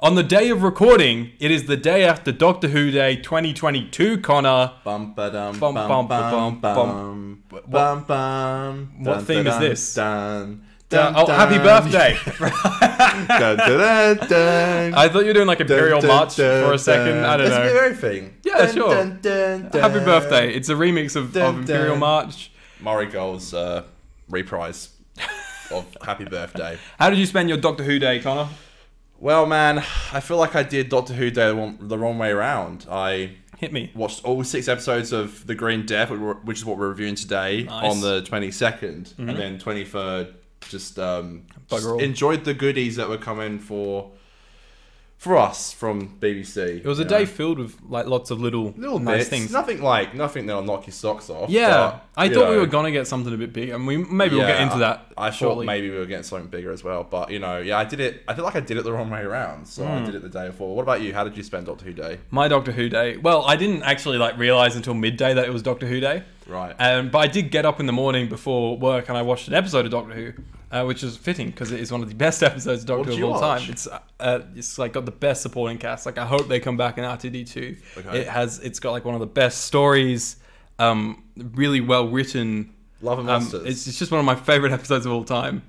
On the day of recording, it is the day after Doctor Who Day 2022, Conor. Bum ba dum Bum, bum bum, bum bum, What- bum bum. what Dun, theme is this? Dun, Uh, dun, oh, happy birthday! Dun, dun, dun, dun. I thought you were doing like Imperial Dun, March dun, for a second. dun. I don't know. a very thing. Yeah, Dun, sure. dun, dun, dun. Happy birthday! It's a remix of, Dun, of Imperial dun. March. Murray Gold's uh, reprise of Happy Birthday. How did you spend your Doctor Who Day, Conor? Well, man, I feel like I did Doctor Who Day the wrong, way around. I Hit me. watched all six episodes of The Green Death, which is what we're reviewing today, Nice. On the 22nd. And then 23rd, just, um, just enjoyed the goodies that were coming for for us from BBC. It was a day know. filled with like lots of little, Little nice bits. things. Nothing like, nothing that'll knock your socks off. Yeah, but, I thought we were gonna get something a bit big, and we maybe we'll get into that. I, I thought maybe we were getting something bigger as well, but you know, yeah, I did it. I feel like I did it the wrong way around, so Hmm. I did it the day before. What about you? How did you spend Doctor Who Day? My Doctor Who Day. Well, I didn't actually like realize until midday that it was Doctor Who Day. Right. Um, but I did get up in the morning before work and I watched an episode of Doctor Who, uh, which is fitting because it is one of the best episodes of Doctor Who of all watch? time. It's uh, it's like got the best supporting cast. Like I hope they come back in RTD2. Okay. It has it's got like one of the best stories, um, really well written. Love and Um, Monsters. it's, it's just one of my favorite episodes of all time.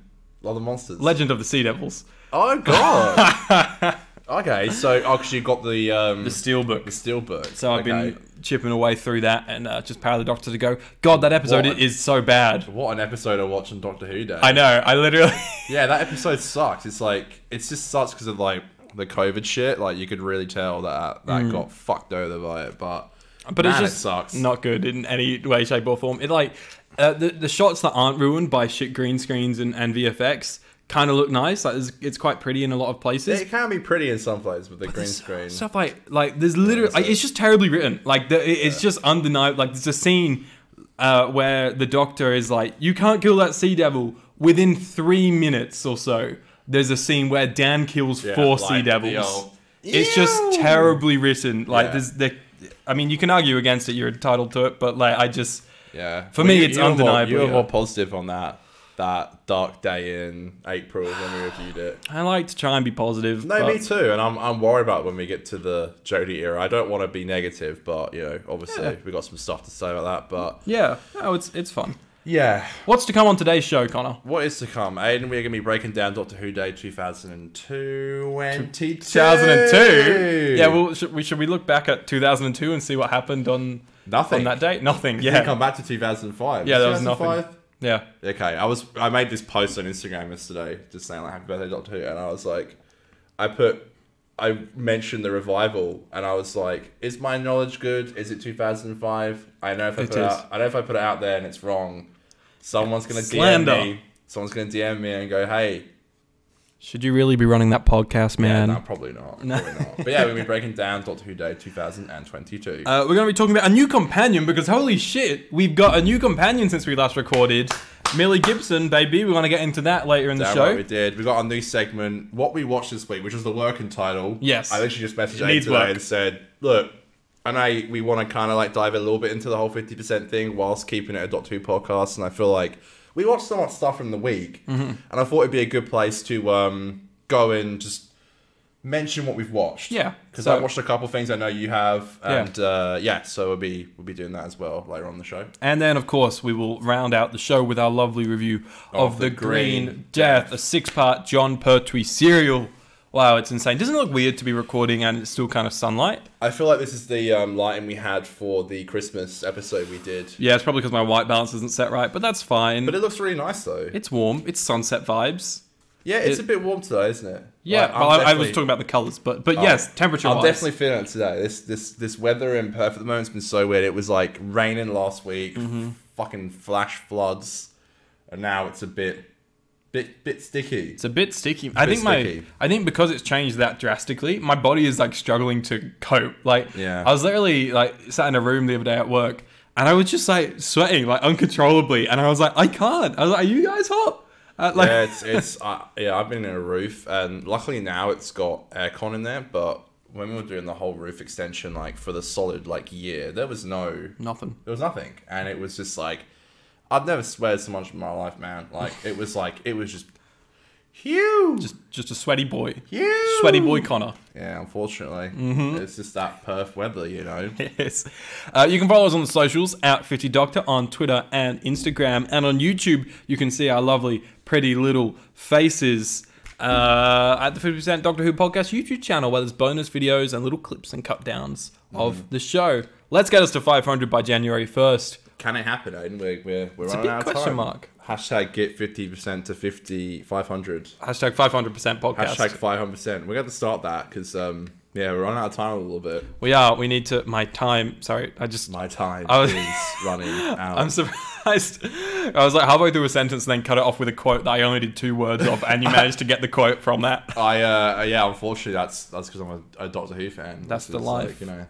Love and Monsters. Legend of the Sea Devils, Oh god. okay, so oh, because got the um the Steelbook. the steelbook. So I've Okay. been chipping away through that and uh, just power the Doctor to go. God, that episode What? is so bad. What an episode of watching Doctor Who Day. I know. I literally. Yeah, that episode sucks. It's like it's just sucks because of like the COVID shit. Like you could really tell that that got fucked over by it. But Mm. But man, just it sucks. not good in any way, shape, or form. It like uh, the the shots that aren't ruined by shit green screens and, and VFX kind of look nice. Like it's, it's quite pretty in a lot of places. It can be pretty in some places with the green screen. Stuff like like there's literally like, it's just terribly written. Like the, it- it's just undeniable. Like there's a scene uh, where the doctor is like, "You can't kill that sea devil." Within three minutes or so, there's a scene where Dan kills Yeah, four like sea devils. old- It's just terribly written. Like Yeah. there's the. I mean, you can argue against it. You're entitled to it, but like I just. Yeah. For me, you- it's you more- undeniable, You were yeah. more positive on that that dark day in April when we reviewed it. I like to try and be positive. No, but- me too. And I'm, I'm worried about when we get to the Jodie era. I don't want to be negative, but you know, obviously Yeah. we got some stuff to say about that. But Yeah, no, it's it's fun. yeah, What's to come on today's show, Conor? what is to come? Aiden, we're going to be breaking down Doctor Who Day 2002. 2002. Yeah, well, should we should we look back at 2002 and see what happened on nothing. on that date? Nothing. Yeah. Come back to 2005. Yeah, there was 2005? Yeah. Okay, I was I made this post on Instagram yesterday, just saying like Happy Birthday Doctor Who, and I was like, I put, I mentioned the revival, and I was like, is my knowledge good? Is it 2005? I know if I It put it is. out, I know if I put it out there and it's wrong, someone's gonna Slander. DM me. Someone's gonna DM me and go, hey, Should you really be running that podcast, man? yeah, no, probably not, probably not. But yeah, we'll be breaking down Doctor Who Day 2022. Uh, we're going to be talking about a new companion because holy shit, we've got a new companion since we last recorded. Millie Gibson, baby. We're going to get into that later in the Damn show. right we did. We got our new segment, what we watched this week, which was the working title. Yes. I literally just messaged Aiden today work. and said, look, and I know we want to kind of like dive a little bit into the whole 50% thing whilst keeping it a Doctor Who podcast. And I feel like we watched so much stuff from the week. Mm-hmm. And I thought it'd be a good place to um, go and just mention what we've watched. Yeah, Because so- I watched a couple things I know you have. Yeah. And uh, yeah, so we'll be, we'll be doing that as well later on the show. And then, of course, we will round out the show with our lovely review of, Of The Green, Green Death, a six part Jon Pertwee serial. Wow, it's insane. Doesn't it look weird to be recording and it's still kind of sunlight? I feel like this is the um, lighting we had for the Christmas episode we did. Yeah, it's probably because my white balance isn't set right, but that's fine. But it looks really nice though. it's warm. It's sunset vibes. yeah, it's it- a bit warm today, isn't it? Yeah, Like, well, I, I was talking about the colors, but but Oh, yes, temperature I'm definitely feeling it today. This this this weather in Perth at the moment's been so weird. It was like raining last week, Mm-hmm. fucking flash floods, and now it's a bit bit bit sticky. It's a bit sticky. I bit think my sticky. I think because it's changed that drastically, my body is like struggling to cope. Like Yeah. I was literally like sat in a room the other day at work and I was just like sweating like uncontrollably and I was like I can't. I was like, Are you guys hot? Uh, like yeah, it's it's uh, yeah. I've been in a roof, and luckily now it's got aircon in there. But when we were doing the whole roof extension, like for the solid like year, there was no nothing. There was nothing, and it was just like I've never sweared so much in my life, man. Like it was like it was just Huge. Just just a sweaty boy. Huge. Sweaty boy Conor. Yeah, unfortunately, Mm-hmm. it's just that Perth weather, you know. Yes. Uh, you can follow us on the socials at 50 Doctor on Twitter and Instagram. And on YouTube, you can see our lovely, pretty little faces uh, at the 50% Doctor Who podcast YouTube channel, where there's bonus videos and little clips and cut downs of the show. Let's get us to 500 by January 1st. Can it happen, Aiden? We're we're, we're It's a big out of question time. mark. Hashtag get fifty percent to 50, 500. Hashtag 500% podcast. Hashtag five hundred percent. We're going to start that because um yeah we're running out of time a little bit. We are. We need to. My time. Sorry. I just. My time I was- is running out. I'm surprised. I was like how halfway through a sentence and then cut it off with a quote that I only did two words of, and you managed to get the quote from that. I uh yeah, unfortunately that's that's because I'm a, a Doctor Who fan. That's the is, life. Like, you know,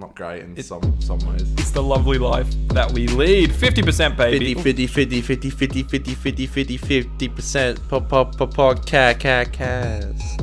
not great in some some ways. It's the lovely life that we lead. 50% baby. 50 50 50 50 50 50 50 50 percent pop pop pop pop cat cat cats.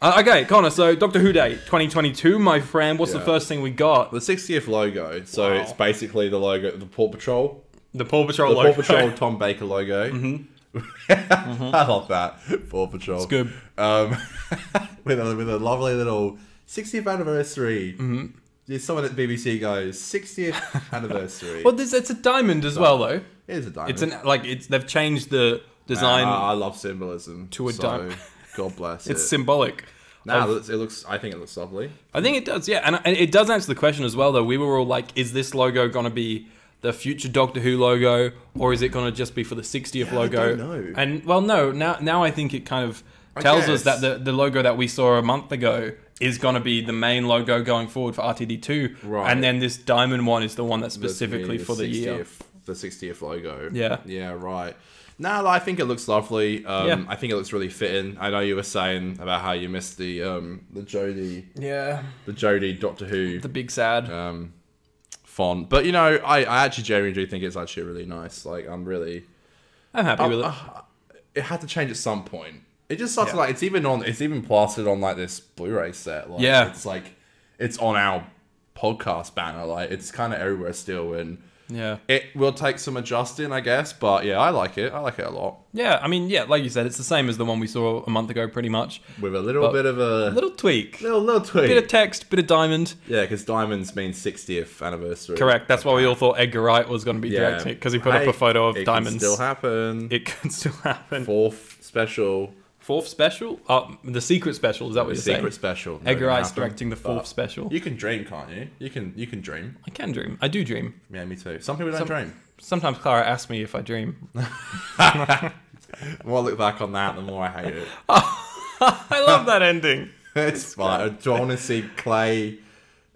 Uh, okay, Conor, so Doctor Who Day 2022, my friend. What's the first thing we got? The 60th logo. So Wow. it's basically the logo, the Paw Patrol, The Paw Patrol the logo. Paw Patrol Tom Baker logo. Mm-hmm. I love that Paw Patrol. It's good. Um, with a with a lovely little 60th anniversary. Mm-hmm. There's someone at BBC goes 60th anniversary. Well, this it's a diamond as well, though. it is a diamond. It's an like it's they've changed the design. I, I love symbolism to a so diamond. God bless it. it's symbolic. Nah, of- it looks, it looks. I think it looks lovely. I think it does, yeah, and, and it does answer the question as well. Though we were all like, is this logo going to be the future Doctor Who logo, or is it going to just be for the 60th Yeah, I logo? don't know. And well, no, now now I think it kind of tells us that the the logo that we saw a month ago is going to be the main logo going forward for RTD2, Right. and then this diamond one is the one that's specifically me, for the year. 60th The 60th logo. Yeah. Yeah, right. No, I think it looks lovely. Um, Yeah. I think it looks really fitting. I know you were saying about how you missed the um, the Jodie Yeah, the Jodie Doctor Who the big sad. um, font, but you know, I, I actually genuinely do think it's actually really nice. Like, I'm really. I'm happy with it. Uh, it had to change at some point. It just starts Yeah. like it's even on. It's even plastered on like this Blu-ray set. Like, Yeah. it's like it's on our podcast banner. Like, it's kind of everywhere still, and yeah. it will take some adjusting, I guess. But yeah, I like it. I like it a lot. Yeah, I mean, yeah, like you said, it's the same as the one we saw a month ago, pretty much. With a little bit of a Little tweak, little little tweak. bit of text, bit of diamond. yeah, because diamonds means 60th anniversary. Correct. That's why we all thought Edgar Wright was going to be Yeah, directing it because he put Hey, up a photo of it diamonds. Can still happen. it can still happen. Fourth special, Fourth special? Oh, the secret special. Is that what the you're saying? secret saying? special. No, Edgar Wright's directing the fourth special. You can dream, can't you? You can you can dream. I can dream. I do dream. Yeah, me too. Some people don't Some- dream. Sometimes Clara asks me if I dream. The more I look back on that, the more I hate it. I love that ending. it's fine. Do I want to see Clay,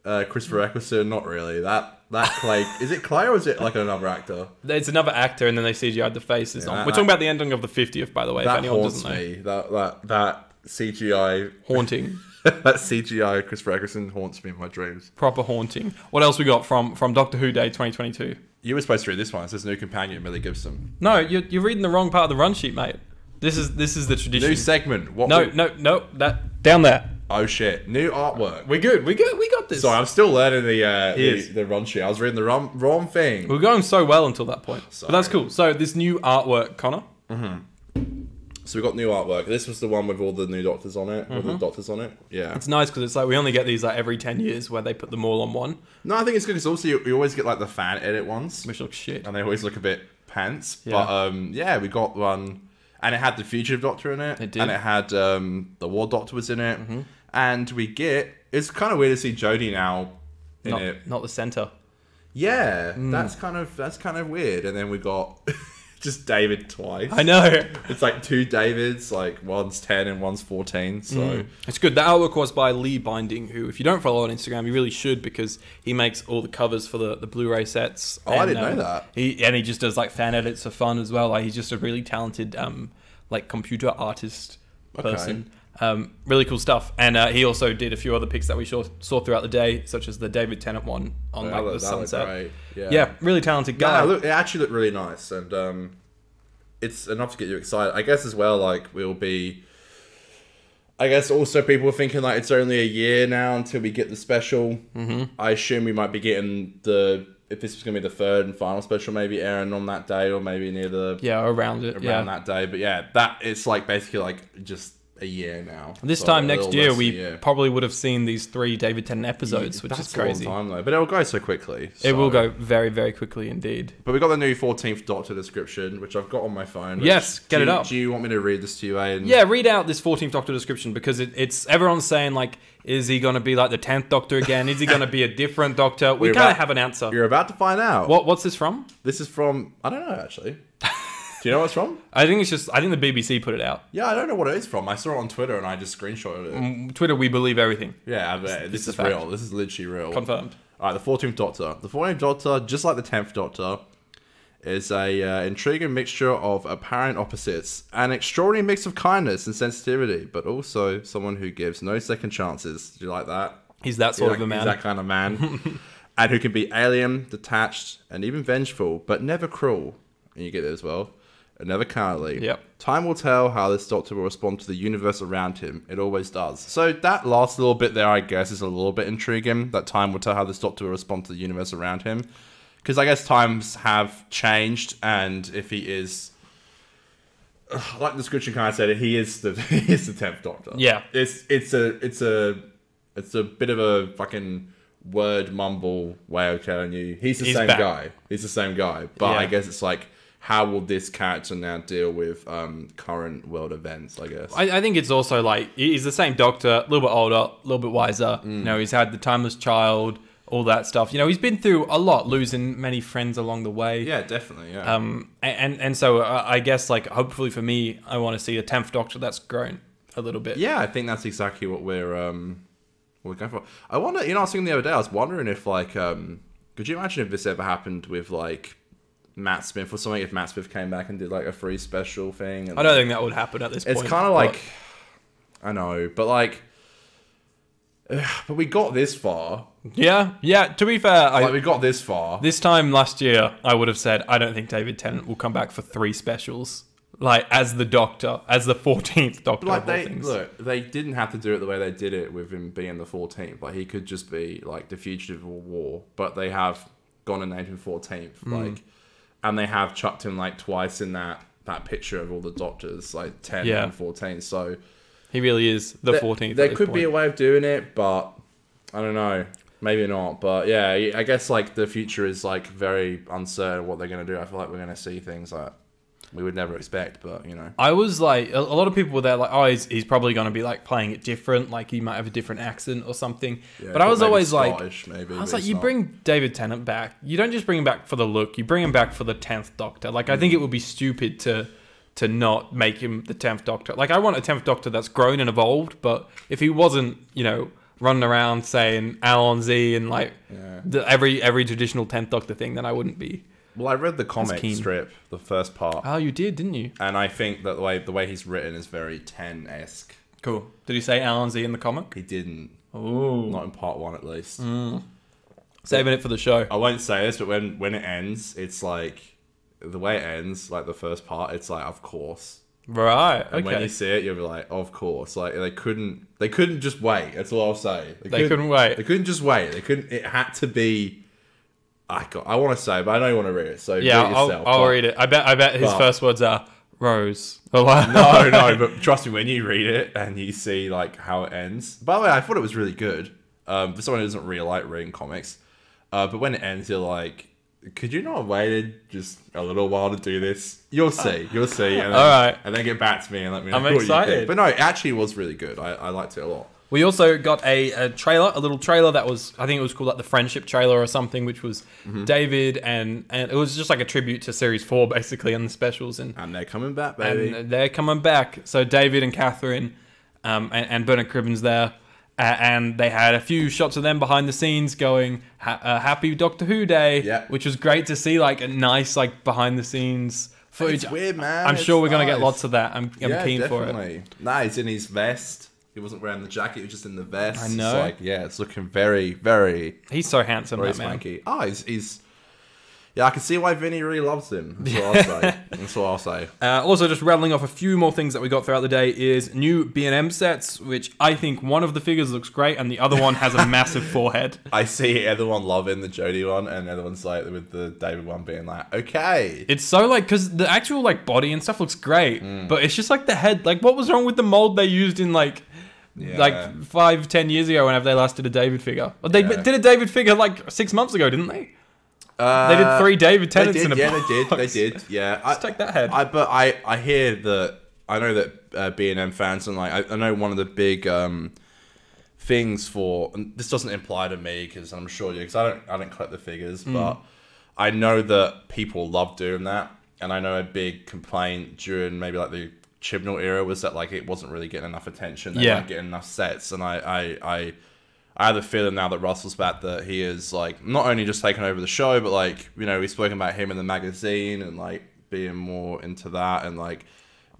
uh, Christopher Eccleston? Not really. That that Clay is it Clay or is it like another actor? It's another actor, and then they CGI'd the faces Yeah, on. that- We're talking about the ending of the 50th, by the way, if That anyone haunts doesn't know. me. That that that CGI Haunting. that CGI Chris Eccleston haunts me in my dreams. Proper haunting. What else we got from, from Doctor Who Day 2022? You were supposed to read this one. It says new companion Millie Gibson. No, you're, you're reading the wrong part of the run sheet, mate. This is this is the tradition. New segment. What? no, we- no, no. That down there. Oh shit! New artwork. We're good. We good. We got this. Sorry, I'm still learning the uh, He the, the run sheet. I was reading the wrong wrong thing. We We're going so well until that point. But that's cool. So this new artwork, Conor. So we got new artwork. This was the one with all the new doctors on it. All the doctors on it. Yeah. Mm-hmm. It's nice because it's like we only get these like every ten years where they put them all on one, No, I think it's good because also you, you always get like the fan edit ones, which looks shit. and they always look a bit pants. Yeah. But um, yeah, we got one, and it had the fugitive doctor in it, It did. Mm-hmm. and it had um, the war doctor was in it, and we get. It's kind of weird to see Jodie now in Not, it. not the center. Yeah, Mm. that's kind of that's kind of weird. And then we got just David twice. I know. It's like two Davids, like one's ten and one's fourteen. So Mm. It's good. The artwork was by Lee Binding, who, if you don't follow on Instagram, you really should because he makes all the covers for the, the Blu-ray sets. Oh, I didn't know um, that. He and he just does like fan edits for fun as well. Like he's just a really talented, um, like computer artist person. Um, really cool stuff. And uh, he also did a few other pics that we saw, saw throughout the day, such as the David Tennant one on That like looked- the sunset. Yeah. Yeah, really talented No, guy. look, it actually looked really nice, and um, it's enough to get you excited. I guess as well, like we'll be. I guess also people are thinking like it's only a year now until we get the special. Mm-hmm. I assume we might be getting the if this was gonna be the third and final special, maybe airing on that day or maybe near the Yeah, around it. around yeah. that day. But yeah, that it's like basically like just a year now. This So time next year, we year. probably would have seen these three David Tennant episodes, which That's is crazy. Time though, but it'll go so quickly. It will go very, very quickly indeed. But we got the new Fourteenth Doctor description, which I've got on my phone. Yes, get do it up. Do you want me to read this to you, Aiden? Yeah, read out this 14th Doctor description because it, it's everyone's saying like, is he going to be like the 10th Doctor again? Is he going to be a different Doctor? We kind of have an answer. You're about to find out. What what's this from? This is from. I don't know actually. Do you know what it's from? I think it's just I think the BBC put it out. Yeah, I don't know what it is from. I saw it on Twitter and I just screenshotted it. Mm, Twitter, we believe everything. Yeah, I bet. this it's a is fact. real. This is literally real. Confirmed. All right, the Fourteenth Doctor. The Fourteenth Doctor, just like the Tenth Doctor, is a uh, intriguing mixture of apparent opposites, an extraordinary mix of kindness and sensitivity, but also someone who gives no second chances. Do you like that? He's that sort of a like- man. He's that kind of man, and who can be alien, detached, and even vengeful, but never cruel. And you get it as well. Never cowardly. Yep. Time will tell how this doctor will respond to the universe around him. It always does. So that last little bit there, I guess, is a little bit intriguing. That time will tell how this doctor will respond to the universe around him. Because I guess times have changed, and if he is, like the description kind of said, he is the he is the tenth Doctor. Yeah. it's it's a it's a it's a bit of a fucking word mumble way of telling you he's the He's same back. guy. He's the same guy, but I guess it's like how will this character now deal with um, current world events? I guess. I, I think it's also like he's the same Doctor, a little bit older, a little bit wiser. Mm. You know, he's had the timeless child, all that stuff. You know, he's been through a lot, losing many friends along the way. yeah, definitely. Yeah. Um, and and so uh, I guess like hopefully for me, I want to see a tenth Doctor that's grown a little bit. Yeah, I think that's exactly what we're um what we're going for. I wonder, you know, I was thinking the other day, I was wondering if like um could you imagine if this ever happened with like Matt Smith or something? If Matt Smith came back and did like a free special thing, and, I don't think that would happen at this it's point. It's kind of like I know, but like, but we got this far. yeah, yeah. To be fair, I, Like we got this far. this time last year, I would have said I don't think David Tennant will come back for three specials, like as the Doctor, as the fourteenth Doctor. like of they things. look, they didn't have to do it the way they did it with him being the 14th. Like he could just be like the fugitive of war, but they have gone and named him 14th. Hmm. Like, and they have chucked him like twice in that that picture of all the doctors, like 10 Yeah. and 14. So he really is the there- fourteenth. There could be a way of doing it, but I don't know. Maybe not, but yeah, I guess like the future is like very uncertain what they're gonna do. I feel like we're gonna see things that we would never expect, but you know. I was like, a, lot of people were there, like, oh, he's, he's probably going to be like playing it different, like he might have a different accent or something. Yeah, but I was always like, maybe, I was like, you not. bring David Tennant back, you don't just bring him back for the look, you bring him back for the tenth Doctor. Like, I Mm. think it would be stupid to to not make him the tenth Doctor. Like, I want a tenth Doctor that's grown and evolved, but if he wasn't, you know, running around saying Allons-y and like Yeah. the, every every traditional tenth Doctor thing, then I wouldn't be. Well, I read the comic strip, the first part, Oh, you did, didn't you? and I think that the way the way he's written is very ten esque. Cool. Did he say Allons-y in the comic? He didn't, Oh, not in part one at least. Mm. saving it for the show. I won't say this, but when when it ends, it's like the way it ends, like the first part, it's like of course. Right. And when you see it, you'll be like, of course. Like they couldn't, they couldn't just wait. That's all I'll say. They couldn't wait. They couldn't just wait. They couldn't. It had to be. I got. I want to say, but I know you want to read it. So Yeah, read it I'll, I'll read it. I bet. I bet his but- first words are Rose. Oh, no, no, but trust me, when you read it and you see like how it ends. By the way, I thought it was really good. Um, for someone who doesn't really like reading comics, uh, but when it ends, you're like, could you not have waited just a little while to do this? You'll see, you'll see, and then, All right. and then get back to me and let me know. I'm what you excited. But no, it actually was really good. I, I liked it a lot. We also got a, a trailer, a little trailer that was, I think it was called like the friendship trailer or something, which was Mm-hmm. David and and it was just like a tribute to series four basically and the specials and And they're coming back, baby. and they're coming back. So David and Catherine, um, and, and Bernard Cribbins there, uh, and they had a few shots of them behind the scenes going ha- uh, "Happy Doctor Who Day," Yeah. which was great to see, like a nice like behind the scenes footage. It's weird, man. I'm It's sure we're gonna get lots of that. I'm, I'm yeah, keen for it. definitely. Nah, he's in his vest. He wasn't wearing the jacket. He was just in the vest. I It's know. like, yeah, it's looking very, very He's so handsome, very that man. swanky. Oh, he's he's yeah, I can see why Vinny really loves him. That's what I'll say. That's what I'll say. Uh, also, just rattling off a few more things that we got throughout the day is new B&M sets, which I think one of the figures looks great and the other one has a massive forehead. I see everyone loving the Jodie one, and the other one's like with the David one being like, okay. It's so like because the actual like body and stuff looks great, but it's just like the head. Like, what was wrong with the mold they used in like Yeah. like five, ten years ago? Whenever they last did a David figure, well, they Yeah. did a David figure like six months ago, didn't they? Uh, They did three David Tennants did, in a yeah, they did, they did, yeah. I, Let's take that head. I, but I, I hear that I know that uh, B and M fans and like I, I know one of the big um, things for and this doesn't imply to me because I'm sure you because I don't I don't collect the figures, Hmm. but I know that people love doing that, and I know a big complaint during maybe like the Chibnall era was that like it wasn't really getting enough attention, they Yeah. weren't getting enough sets, and I I. I I have a feeling now that Russell's back that he is like not only just taking over the show, but like you know we've spoken about him in the magazine and like being more into that and like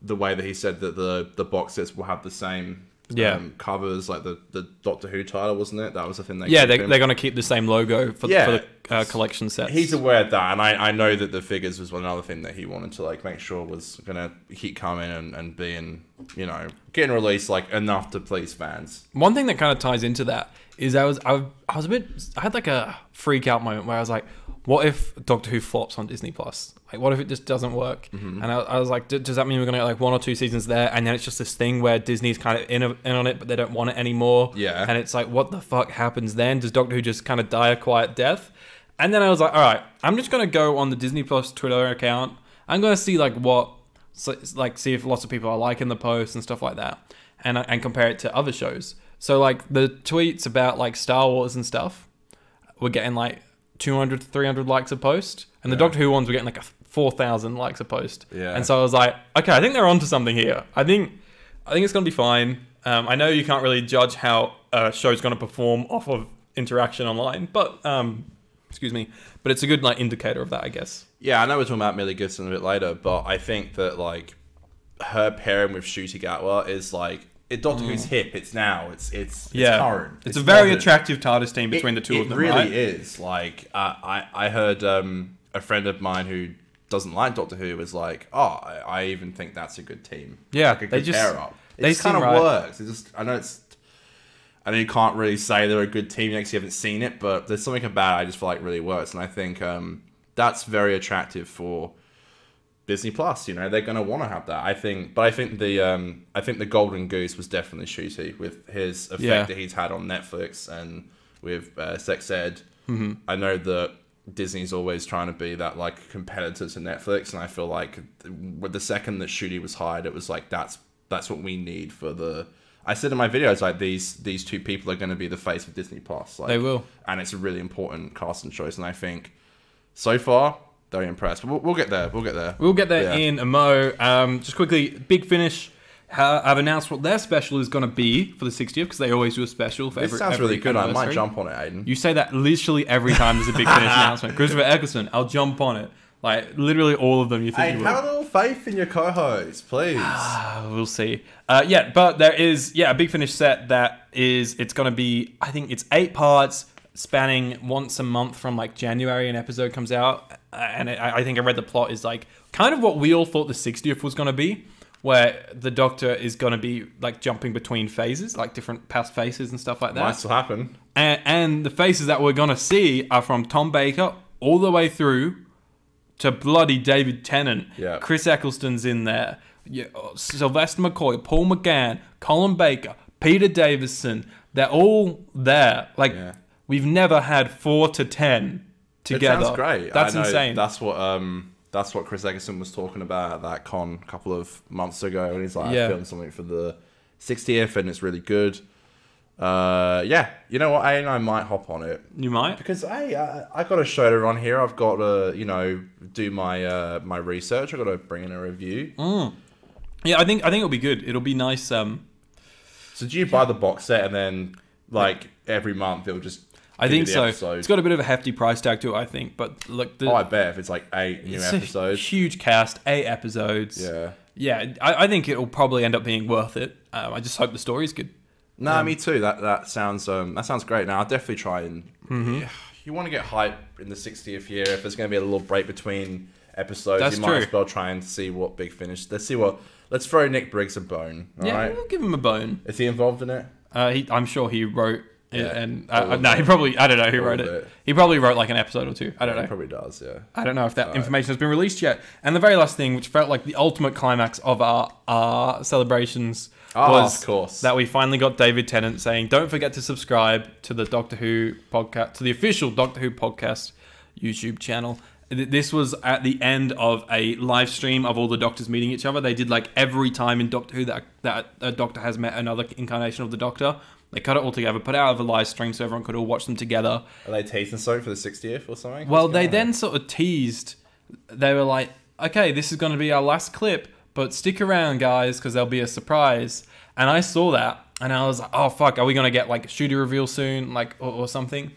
the way that he said that the the box sets will have the same Yeah. um, covers like the the Doctor Who title wasn't it that was the thing they yeah, they, they're going to keep the same logo for, Yeah. for the uh, collection sets. He's aware of that, and I, I know that the figures was one other thing that he wanted to like make sure was gonna keep coming and, and being you know getting released like enough to please fans. One thing that kind of ties into that is I was I, I was a bit I had like a freak out moment where I was like, what if Doctor Who flops on Disney Plus? Like, what if it just doesn't work? Mm-hmm. And I, I was like, "D- does that mean we're gonna get like one or two seasons there, and then it's just this thing where Disney's kind of in, in on it, but they don't want it anymore? Yeah. And it's like, what the fuck happens then? Does Doctor Who just kind of die a quiet death? And then I was like, all right, I'm just gonna go on the Disney Plus Twitter account. I'm gonna see like what, so, like see if lots of people are liking the posts and stuff like that, and and compare it to other shows. So like the tweets about like Star Wars and stuff, were getting like 200 to 300 likes a post, and the Doctor Who ones were getting like 4,000 likes a post. Yeah. And so I was like, okay, I think they're onto something here. I think I think it's gonna be fine. Um, I know you can't really judge how a show's gonna perform off of interaction online, but um, excuse me, but it's a good like indicator of that, I guess. Yeah, I know we're talking about Millie Gibson a bit later, but I think that like her pairing with Ncuti Gatwa is like it Doctor Who's hip. It's now. It's it's, it's Mm. yeah, current. It's, a very modern. attractive TARDIS team between It- the two of them. It really right? is. Like uh, I I heard um, a friend of mine who doesn't like Doctor Who was like, oh, I, I even think that's a good team. Yeah, like a they just- pair up. It they just kind of right. works. It just I know it's. I know you can't really say they're a good team next you haven't seen it, but there's something about it I just feel like really works, and I think um, that's very attractive for Disney Plus. You know, they're going to want to have that. I think, but I think the um, I think the Golden Goose was definitely Ncuti with his effect Yeah. that he's had on Netflix and with uh, Sex Ed. Mm-hmm. I know that Disney's always trying to be that like competitor to Netflix, and I feel like with the second that Ncuti was hired, it was like that's that's what we need for the. I said in my videos like these these two people are going to be the face of Disney Plus. Like, They will. and it's a really important casting choice. And I think so far very impressed. But we'll, we'll get there. We'll get there. We'll get there Yeah. in a mo. Um, just quickly, Big Finish I've announced what their special is going to be for the 60th because they always do a special for This every. sounds every really good. I might jump on it, Aiden. You say that literally every time there's a Big Finish announcement. Christopher Eccleston, I'll jump on it. Like literally all of them. You think Hey, you have a little faith in your co-host, please. Uh, we'll see. Uh, yeah, but there is yeah a Big Finish set that is it's going to be I think it's eight parts spanning once a month from like January an episode comes out, and I I think I read the plot is like kind of what we all thought the 60th was going to be, where the Doctor is going to be like jumping between phases, like different past faces and stuff like that. Might still happen. And, and the faces that we're going to see are from Tom Baker all the way through to bloody David Tennant. Yeah. Chris Eccleston's in there. Yeah, uh, Sylvester McCoy, Paul McGann, Colin Baker, Peter Davison. They're all there. Like, Yeah. we've never had four to ten together. It sounds great. That's insane. That's what um that's what Chris Eccleston was talking about at that con a couple of months ago, and he's like, Yeah. I filmed something for the 60th, and it's really good. Uh, yeah, you know what, Aiden, I might hop on it you might. because hey, I, I got a show to run here. I've got to you know do my uh my research. I got to bring in a review. Yeah, I think I think it'll be good. It'll be nice. Um, So do you buy the box set and then like every month it'll just? I think so. episode? It's got a bit of a hefty price tag to it. I think, but look, the, Oh, I bet if it's like eight new episodes. huge cast, eight episodes. Yeah. Yeah, I, I think it'll probably end up being worth it. Um, I just hope the story's good. Nah, me too. That that sounds um that sounds great. Now I'll definitely try and Mm-hmm. yeah, you want to get hype in the 60th year. If there's going to be a little break between episodes, That's you might true. as well try and see what Big Finish. Let's see what. Let's throw Nick Briggs a bone. All yeah, right? we'll give him a bone. Is he involved in it? Uh, he, I'm sure he wrote Yeah, and all uh, no, he probably I don't know who wrote it. it. He probably wrote like an episode or two. I don't He know. probably does. Yeah. I don't know if that Alright. information has been released yet. And the very last thing, which felt like the ultimate climax of our our celebrations, Oh, was of course. that we finally got David Tennant saying, "Don't forget to subscribe to the Doctor Who podcast, to the official Doctor Who podcast YouTube channel." This was at the end of a live stream of all the Doctors meeting each other. They did like every time in Doctor Who that that a Doctor has met another incarnation of the Doctor. They cut it all together, put it out of a live stream so everyone could all watch them together. Are they teasing something for the 60th or something? Well, they going on? then sort of teased. They were like, "Okay, this is going to be our last clip, but stick around, guys, because there'll be a surprise." And I saw that, and I was like, "Oh fuck, are we going to get like a shooter reveal soon, like or, or something?"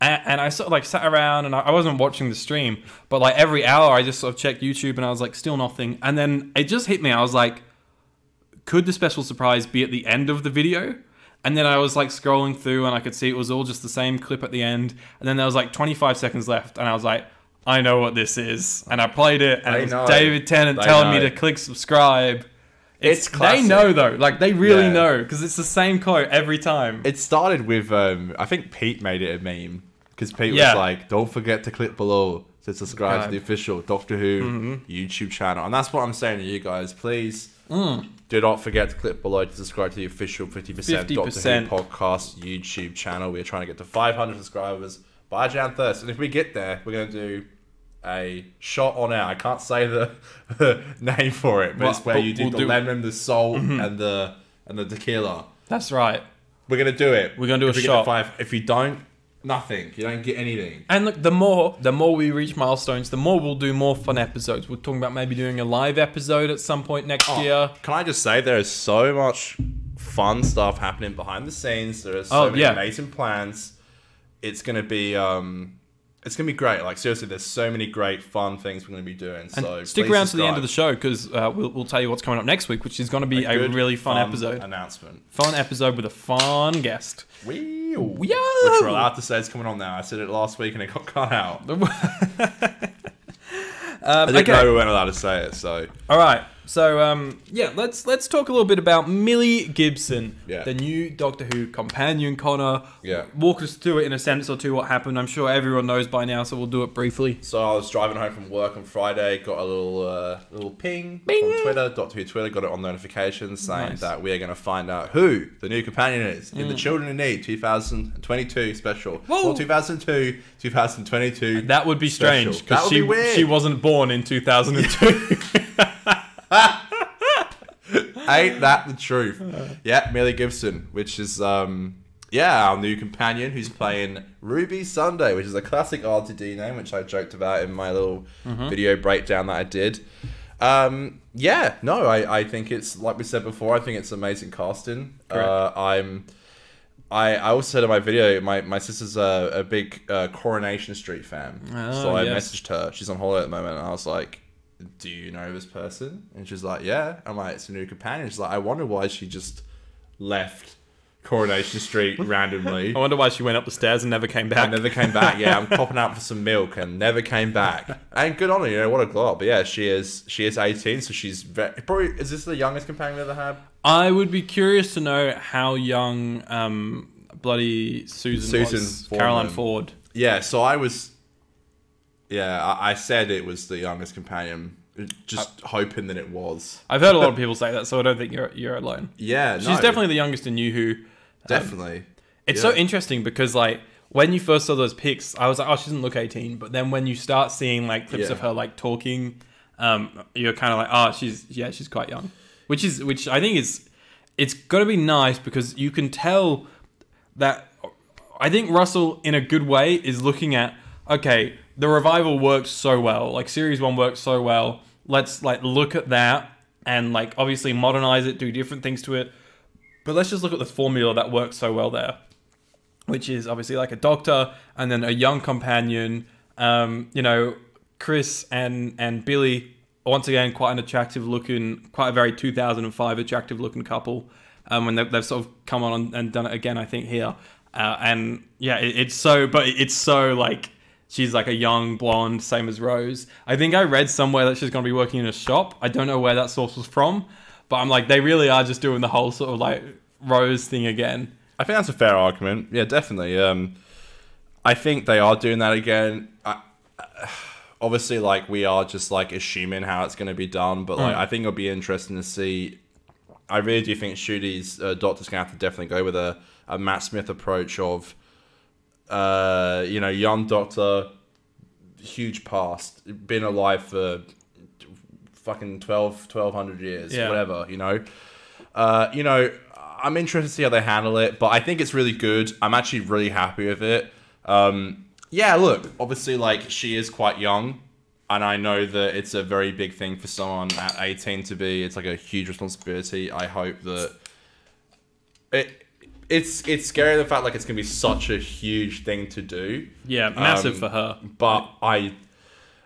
And, and I sort of like sat around, and I, I wasn't watching the stream, but like every hour, I just sort of checked YouTube, and I was like, "Still nothing." And then it just hit me. I was like, "Could the special surprise be at the end of the video?" And then I was like scrolling through and I could see it was all just the same clip at the end. And then there was like 25 seconds left and I was like, I know what this is. And I played it and They it was know. David Tennant They telling me to click subscribe. It's they classic. know though. Like they really Yeah. know because it's the same quote every time. It started with um, I think Pete made it a meme because Pete Yeah. was like, "Don't forget to click below to subscribe to the official Doctor Who Mm-hmm. YouTube channel." And that's what I'm saying to you guys. Please Mm. do not forget to click below to subscribe to the official 50%, Doctor Who podcast YouTube channel. We are trying to get to 500 subscribers by Jan 1st, and if we get there, we're going to do a shot on air. I can't say the name for it, but Well, it's where but you do we'll the do- Mm-hmm. lemon, the salt, and the and the tequila. That's right. We're gonna do it. We're gonna do if a shot. Five. If you don't, nothing. You don't get anything. And look, the more the more we reach milestones, the more we'll do more fun episodes. We're talking about maybe doing a live episode at some point next Oh, year. Can I just say there is so much fun stuff happening behind the scenes. There are so Oh, many yeah. amazing plans. It's gonna be um, it's gonna be great. Like seriously, there's so many great fun things we're gonna be doing. And so stick around to the end of the show because uh, we'll, we'll tell you what's coming up next week, which is going to be a, good, really fun, episode. announcement. Fun episode with a fun guest. Wee Yo! Which we're allowed to say is coming on now. I said it last week and it got cut out. I Um, didn't okay. know we weren't allowed to say it. So All right. So um, yeah, let's let's talk a little bit about Millie Gibson, Yeah. the new Doctor Who companion. Conor, Yeah. walk us through it in a sentence or two. What happened? I'm sure everyone knows by now, so we'll do it briefly. So I was driving home from work on Friday, got a little uh, little ping, Bing. on Twitter, Doctor Who Twitter, got it on notifications saying Nice. that we are going to find out who the new companion is in the Children in Need 2022 special. Whoa. Or 2002, 2022. That would be Special. strange because she weird. she wasn't born in 2002. Ain't that the truth? Yeah, Millie Gibson, which is um yeah, our new companion who's playing Ruby Sunday, which is a classic RTD name, which I joked about in my little video breakdown that I did. Um, yeah, no, I, I think it's like we said before. I think it's amazing casting. Uh, I'm, I I also said in my video, my, my sister's a, a big uh, Coronation Street fan, Oh, so I yes. messaged her. She's on holiday at the moment, and I was like, "Do you know this person?" And she's like, "Yeah." I'm like, "It's a new companion." She's like, "I wonder why she just left Coronation Street randomly." I wonder why she went up the stairs and never came I back. never came back. Yeah, I'm popping out for some milk and never came back. And good on her, you know what a glow up. But yeah, she is she is 18, so she's very, probably is this the youngest companion we ever had? I would be curious to know how young um, bloody Susan, Susan was. Carole Ann Ford. Yeah, so I was. Yeah, I, I said it was the youngest companion, just hoping that it was. I've heard a lot of people say that, so I don't think you're you're alone. Yeah, She's no, definitely the youngest in New Who. definitely. It's Yeah. so interesting because like when you first saw those pics, I was like, oh, she doesn't look 18. But then when you start seeing like clips Yeah. of her like talking, um, you're kind of like, oh, she's yeah, she's quite young, which is which I think is it's got to be nice because you can tell that I think Russell in a good way is looking at okay, the revival works so well, like series one works so well. Let's like look at that and like obviously modernize it, do different things to it. But let's just look at the formula that works so well there, which is obviously like a doctor and then a young companion. Um, you know, Chris and and Billy once again quite an attractive looking, quite a very 2005 attractive looking couple. Um, when they've, they've sort of come on and done it again, I think here. uh, and yeah, it, it's so, but it's so like she's like a young blonde, same as Rose. I think I read somewhere that she's gonna be working in a shop. I don't know where that source was from, but I'm like, they really are just doing the whole sort of like Rose thing again. I think that's a fair argument. Yeah, definitely. Um, I think they are doing that again. I, obviously, like we are just like assuming how it's going to be done, but like I think it'll be interesting to see. I really do think Ncuti's uh, Doctor's going to have to definitely go with a, a Matt Smith approach of, uh, you know, young Doctor, huge past, been alive for fucking 12, 1200 years, Yeah. whatever, you know. Uh, you know, I'm interested to see how they handle it, but I think it's really good. I'm actually really happy with it. Um, yeah, look, obviously, like she is quite young, and I know that it's a very big thing for someone at 18 to be. It's like a huge responsibility. I hope that it. It's it's scary the fact like it's gonna be such a huge thing to do. Yeah, massive Um, for her. But I,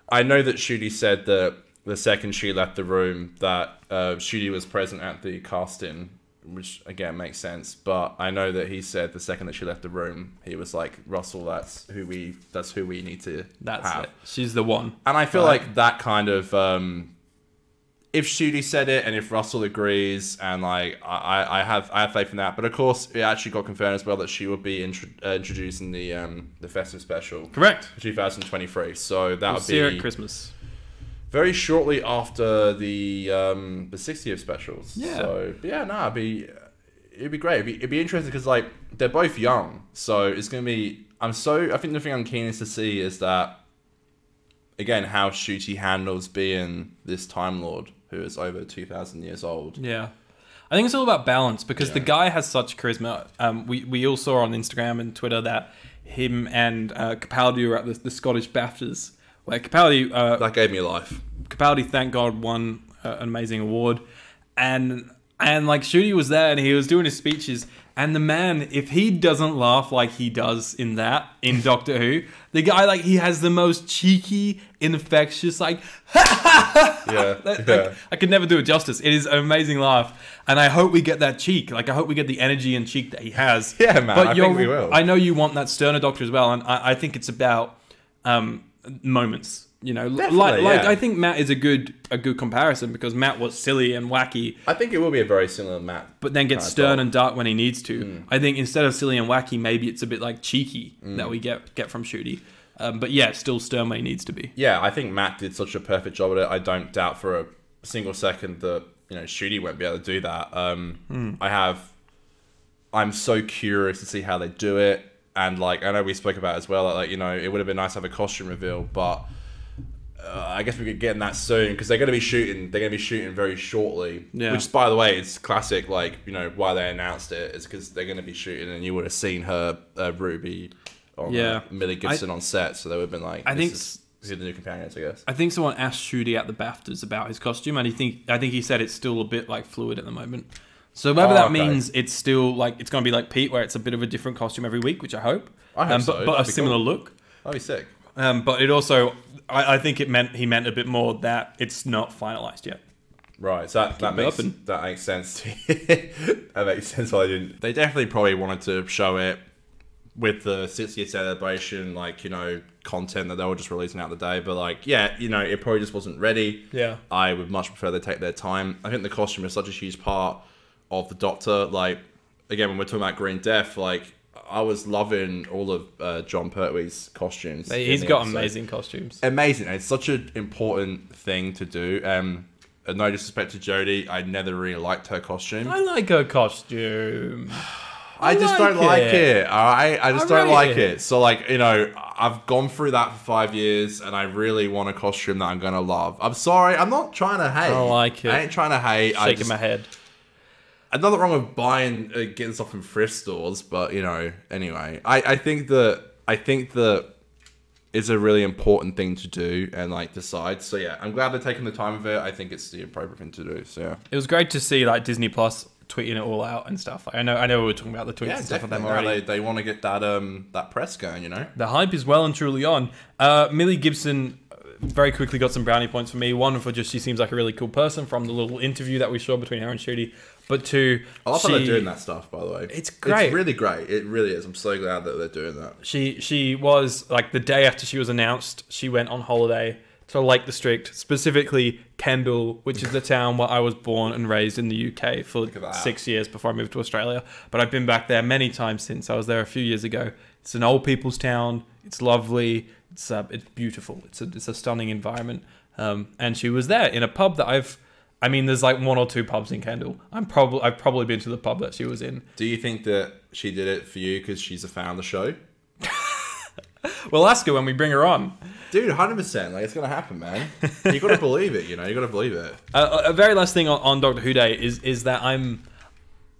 I know that Ncuti said that the second she left the room, that uh, Ncuti was present at the casting, which again makes sense. But I know that he said the second that she left the room, he was like, "Russell, that's who we, that's who we need to That's have." it. She's the one. And I feel Right. like that kind of, um, if Ncuti said it and if Russell agrees, and like I, I- have I have faith in that. But of course, it actually got confirmed as well that she will be intro- uh, introducing the um, the festive special. Correct. 2023. So that We'll would be at Christmas. very shortly after the um, the 60th specials. Yeah. So yeah, no, it'd be it'd be great. It'd be, it'd be interesting because like they're both young, so it's gonna be. I'm so. I think the thing I'm keenest to see is that again how Ncuti handles being this Time Lord who is over 2,000 years old. Yeah. I think it's all about balance because the guy has such charisma. Um, we, we all saw on Instagram and Twitter that him and uh, Capaldi were at the, the Scottish BAFTAs, where Capaldi, uh, That gave me life. Capaldi, thank God, won uh, an amazing award, and and like Ncuti was there and he was doing his speeches, and the man, if he doesn't laugh like he does in that in Doctor Who, the guy like he has the most cheeky, infectious like Yeah. that- yeah. like, I could never do it justice. It is an amazing laugh, and I hope we get that cheek. Like I hope we get the energy and cheek that he has. Yeah, man, I think we will. I know you want that sterner doctor as well, and I, I think it's about um, moments. You know, Definitely, like like yeah. I think Matt is a good a good comparison because Matt was silly and wacky, I think it will be a very similar Matt, but then gets stern and dark when he needs to. Mm. I think instead of silly and wacky, maybe it's a bit like cheeky that we get get from Ncuti. Um, but yeah, still stern when he needs to be. yeah, I think Matt did such a perfect job at it. I don't doubt for a single second that you know Ncuti won't be able to do that. Um, I have. I'm so curious to see how they do it, and like I know we spoke about it as well. Like you know, it would have been nice to have a costume reveal, but uh, I guess we could get in that soon because they're going to be shooting. They're going to be shooting very shortly. Yeah. Which, by the way, it's classic. Like you know, why they announced it is because they're going to be shooting, and you would have seen her uh, Ruby. On, Yeah. uh, Millie Gibson on set, so they would have been like, I this think is- who the new companions, I guess. I think someone asked Ncuti at the BAFTAs about his costume, and he think I think he said it's still a bit like fluid at the moment. So whether Oh, that okay. means it's still like it's going to be like Pete, where it's a bit of a different costume every week, which I hope. I hope um, so. But, but a similar cool. look. That'd be sick. Um, but it also, I, I think it meant he meant a bit more that it's not finalized yet. Right, so that, that makes open. that makes sense. that makes sense. Why I didn't. They definitely probably wanted to show it with the 60th celebration, like you know, content that they were just releasing out the day. But like, yeah, you know, it probably just wasn't ready. Yeah. I would much prefer they take their time. I think the costume is such a huge part of the Doctor. Like, again, when we're talking about Green Death, like. I was loving all of uh, Jon Pertwee's costumes. He's got episode amazing costumes. amazing. It's such an important thing to do. Um, uh, no disrespect to Jodie, I never really liked her costume. I like her costume. I just like don't like it. it. All right, I just I don't like it. it. So like you know, I've gone through that for five years, and I really want a costume that I'm gonna love. I'm sorry, I'm not trying to hate. I like it. I ain't trying to hate. I Shaking just, my head. Nothing wrong with buying, uh, getting stuff from thrift stores, but you know, anyway, I, I think that I think that is a really important thing to do and like decide. So yeah, I'm glad they're taking the time of it. I think it's the appropriate thing to do. So yeah, It was great to see like Disney Plus tweeting it all out and stuff. I know, I know we were talking about the tweets yeah, and stuff with them definitely. Already. They, they want to get that um that press going, you know. The hype is well and truly on. Uh, Millie Gibson uh, very quickly got some brownie points for me. One for just she seems like a really cool person from the little interview that we saw between her and Ncuti. But two, I love how she, they're doing that stuff, by the way. It's great. It's really great. It really is. I'm so glad that they're doing that. She she was like the day after she was announced, she went on holiday to Lake District, specifically Kendal, which is the town where I was born and raised in the UK for six years before I moved to Australia. But I've been back there many times since. I was there a few years ago. It's an old people's town. It's lovely. It's uh, it's beautiful. It's a it's a stunning environment. Um, and she was there in a pub that I've. I mean, there's like one or two pubs in Kendal. I'm probably I've probably been to the pub that she was in. Do you think that she did it for you because she's a fan of the show? We'll ask her when we bring her on. Dude, 100%. Like, it's going to happen, man. you got to believe it, you know? you got to believe it. Uh, a very last thing on, on Doctor Who Day is is that I'm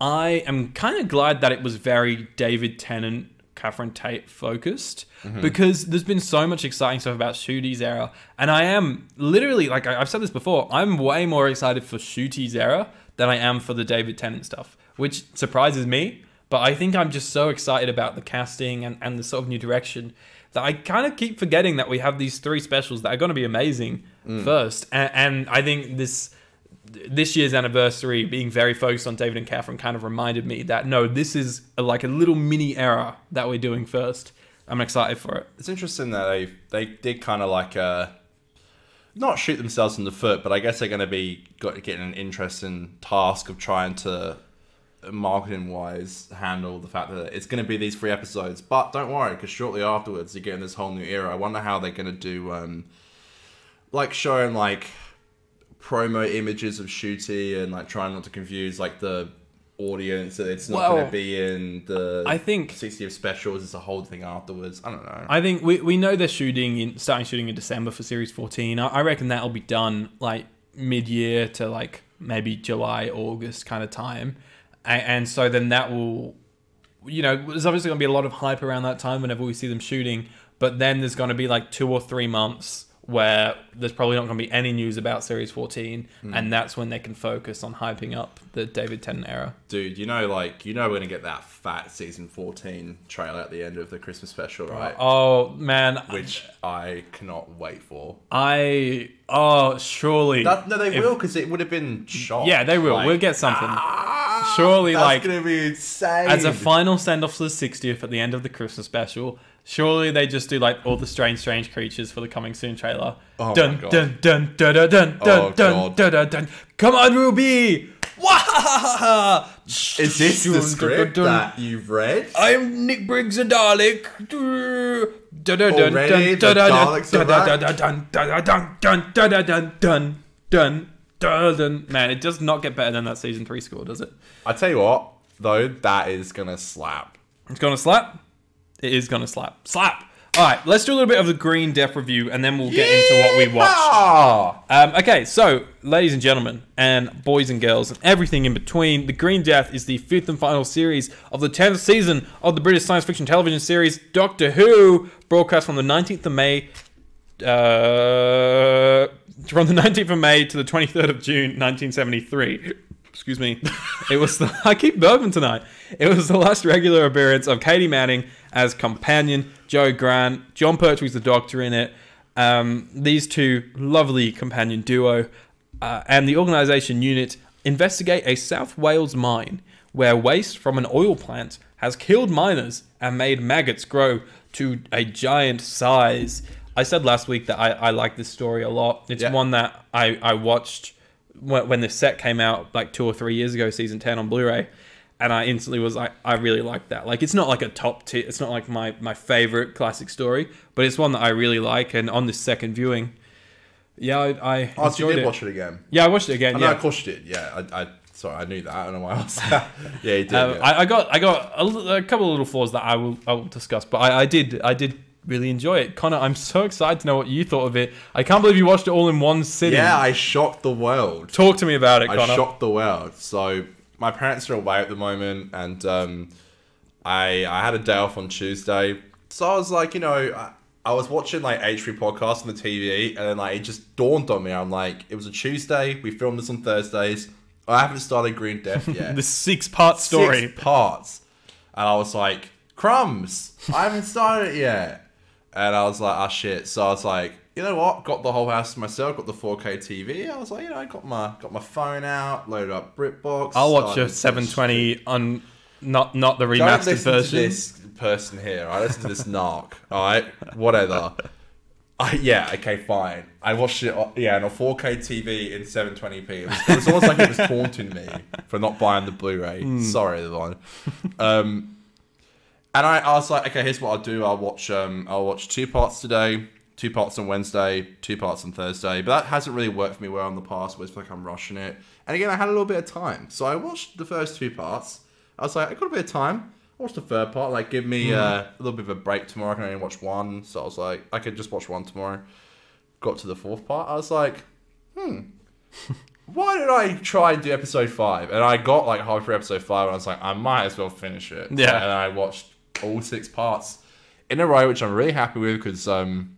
I am kind of glad that it was very David Tennant, Catherine Tate focused mm-hmm. because there's been so much exciting stuff about Ncuti's era, and I am literally like I've said this before. I'm way more excited for Ncuti's era than I am for the David Tennant stuff, which surprises me. But I think I'm just so excited about the casting and, and the sort of new direction that I kind of keep forgetting that we have these three specials that are going to be amazing mm. first. And, and I think this this year's anniversary being very focused on David and Catherine kind of reminded me that no, this is like a little mini era that we're doing first. I'm excited for it. It's interesting that they they did kind of like uh not shoot themselves in the foot, but I guess they're going to be got getting an interesting task of trying to marketing wise handle the fact that it's going to be these three episodes. But don't worry, because shortly afterwards you're getting this whole new era. I wonder how they're going to do um like showing like promo images of Ncuti and like trying not to confuse like the audience that it's not going to be in the I think 60th specials it's a whole thing afterwards i don't know I think we, we know they're shooting in starting shooting in December for series 14. I, I reckon that'll be done like mid year to like maybe July August kind of time, and, and so then that will, you know, there's obviously going to be a lot of hype around that time whenever we see them shooting. But then there's going to be like two or three months where there's probably not going to be any news about series 14, and that's when they can focus on hyping up the David Tennant era. dude you know like you know we're gonna get that fat season 14 trailer at the end of the christmas special right Oh man, which i cannot wait for I oh surely that, no they if- will because it would have been shot Yeah, they will. Like, we'll get something. ah, Surely, that's like, gonna be insane As a final send off to the 60th at the end of the Christmas special, Surely they just do like all the strange, strange creatures for the coming soon trailer. Oh dun, my god. dun dun dun dun dun oh, dun god. dun dun dun. Come on, Ruby! Is this the script that you've read? I'm Nick Briggs, a Dalek. Already, the Daleks are back. Man, it does not get better than that season three score, does it? I tell you what, though, that is gonna slap. It's gonna slap. It is gonna slap. Slap. All right, let's do a little bit of the Green Death review, and then we'll get into what we watched. Um, okay, so ladies and gentlemen, and boys and girls, and everything in between, The Green Death is the fifth and final series of the tenth season of the British science fiction television series Doctor Who, broadcast from the nineteenth of May. Uh, from the 19th of May to the 23rd of June 1973. Excuse me. It was the I keep burping tonight. It was the last regular appearance of Katy Manning as companion, Jo Grant, Jon Pertwee's the doctor in it. Um, these two lovely companion duo, uh, and the organisation unit investigate a South Wales mine where waste from an oil plant has killed miners and made maggots grow to a giant size. I said last week that I, I like this story a lot. It's Yeah. one that I, I watched when, when the set came out like two or three years ago, season 10 on Blu ray. And I instantly was like, I really like that. Like, it's not like a top tier, it's not like my, my favorite classic story, but it's one that I really like. And on this second viewing, yeah, I, I Oh, so you did it. watch it again? Yeah, I watched it again. I know, yeah. of course you did. Yeah, I, I sorry, I knew that. I don't know why I else. yeah, you did. Um, yeah. I, I got I got a, a couple of little flaws that I will I will discuss, but I, I did I did really enjoy it. Conor, I'm so excited to know what you thought of it. I can't believe you watched it all in one sitting. yeah, I shocked the world. Talk to me about it, I shocked the world. So my parents are away at the moment, and um, I I had a day off on Tuesday. So I was like, you know, I, I was watching like H3 podcast on the TV, and then like it just dawned on me. I'm like, it was a Tuesday. We filmed this on Thursdays. I haven't started Green Death yet. the six part story. Six parts, and I was like, crumbs. I haven't started it yet. And I was like, oh shit. So I was like, you know what? Got the whole house to myself. Got the 4K TV. I was like, you know, I got my got my phone out, loaded up BritBox. I'll watch a 720 on not not the Don't remastered listen version. to this person here. I listen to this narc. All right, whatever. I, yeah, okay, fine. I watched it. Yeah, on a 4K TV in 720p. It was, it was almost like it was taunting me for not buying the Blu-ray. Sorry, Levon. Um, and I, I was like, okay, here's what I'll do. I'll watch. Um, I'll watch two parts today, two parts on Wednesday, two parts on Thursday. But that hasn't really worked for me well in the past. Where it's like I'm rushing it. And again, I had a little bit of time, so I watched the first two parts. I was like, I got a bit of time. I watched the third part. Like, give me uh, a little bit of a break tomorrow. I can only watch one, so I was like, I could just watch one tomorrow. Got to the fourth part. I was like, hmm. Why did I try and do episode five? And I got like halfway through episode five, and I was like, I might as well finish it. Yeah. And I watched all six parts in a row, which I'm really happy with because um,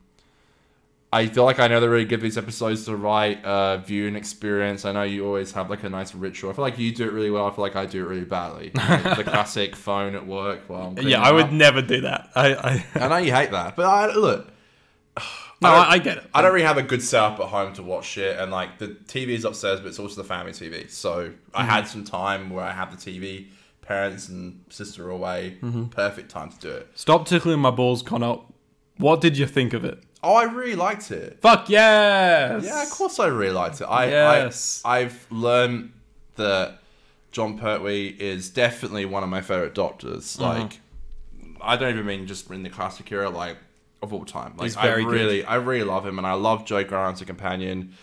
I feel like I know they're really good these episodes the right uh, viewing experience. I know you always have like a nice ritual. I feel like you do it really well. I feel like I do it really badly. the classic phone at work while I'm yeah, I would up. never do that. I I, I know you hate that, but I, look, no, I, I get it. I don't really have a good setup at home to watch shit, and like the TV is upstairs, but it's also the family TV. So I had some time where I had the TV, parents and sister away. Perfect time to do it. Stop tickling my balls, Conor. What did you think of it? Oh, I really liked it. Fuck yes. Yeah, of course I really liked it. I, Yes. I I've learned that Jon Pertwee is definitely one of my favorite doctors. Like, I don't even mean just in the classic era, like of all time. Like, He's very I good. really, I really love him, and I love Jo Grant as a companion.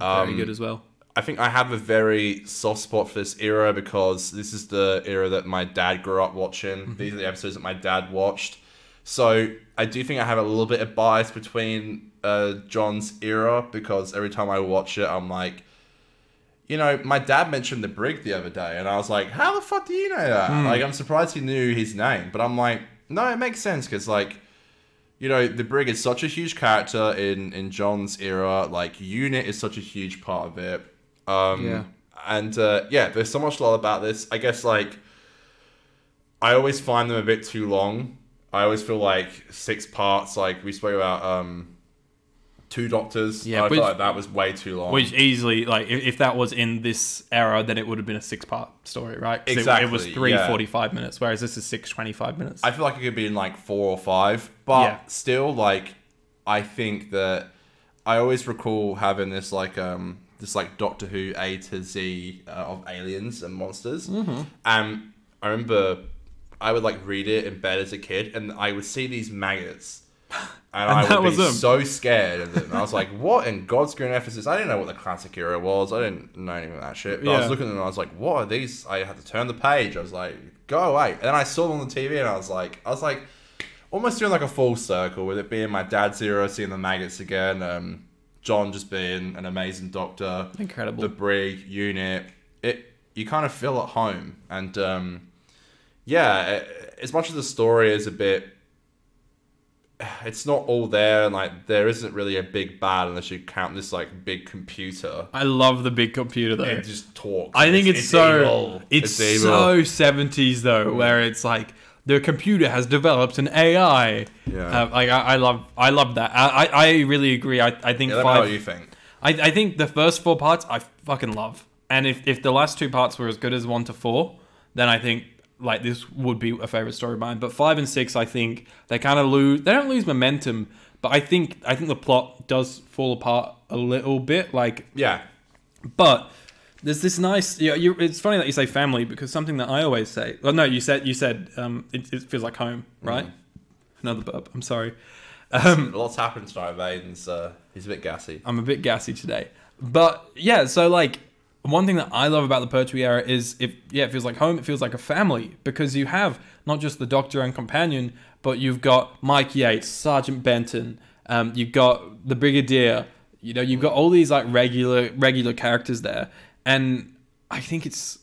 Um, Very good as well. I think I have a very soft spot for this era because this is the era that my dad grew up watching. Mm-hmm. These are the episodes that my dad watched. So I do think I have a little bit of bias between uh, Jon's era because every time I watch it, I'm like, you know, my dad mentioned the Brig the other day, and I was like, how the fuck do you know that? Hmm. Like, I'm surprised he knew his name, but I'm like, no, it makes sense because like you know, the Brig is such a huge character in in Jon's era. Like, Unit is such a huge part of it. Um, Yeah. And uh, yeah, there's so much lore about this. I guess like I always find them a bit too long. I always feel like six parts. Like we spoke about um, two doctors. Yeah, I which- feel like that was way too long. Which easily, like, if, if that was in this era, then it would have been a six-part story, right? 'Cause it- It, was Exactly, three yeah. 45 minutes, whereas this is six 25 minutes. I feel like it could be in like four or five, but Yeah. still, like, I think that I always recall having this like um this like Doctor Who A to Z uh, of aliens and monsters, Mm-hmm. and I remember I would like read it in bed as a kid, and I would see these maggots. And, And I would was be them. so scared of them. I was like, "What in God's green this?" I didn't know what the classic era was. I didn't know any of that shit. But I was looking at them and I was like, "What are these?" I had to turn the page. I was like, "Go away!" And then I saw them on the TV, and I was like, I was like, almost doing like a full circle with it being my dad's era, seeing the maggots again. Um, Jon just being an amazing doctor. Incredible. The brig unit. It you kind of feel at home, and um, yeah, as much as the story is a bit. It's not all there, and like there isn't really a big bad unless you count this like big computer. I love the big computer, though. It just talks. I think it's, so evil. it's, evil. so seventies though, where it's like the computer has developed an AI. Yeah. Uh, like I, I love I love that. I, I, I really agree. I, I think Yeah, let me know five. what you think. I, I think the first four parts I fucking love, and if if the last two parts were as good as one to four, then I think like this would be a favorite story of mine. But five and six, I think they kind of lose. They don't lose momentum, but I think I think the plot does fall apart a little bit. Like Yeah, but there's this nice. Yeah, you, it's funny that you say family because something that I always say. Well, no, you said you said um, it, it feels like home, right? Another burp. I'm sorry. Um, lots happened tonight. Uh, he's a bit gassy. I'm a bit gassy today, but yeah. So like, one thing that I love about the Pertwee era is if yeah, it feels like home. It feels like a family because you have not just the Doctor and companion, but you've got Mike Yates, Sergeant Benton. Um, you've got the Brigadier. You know, you've got all these like regular regular characters there, and I think it's.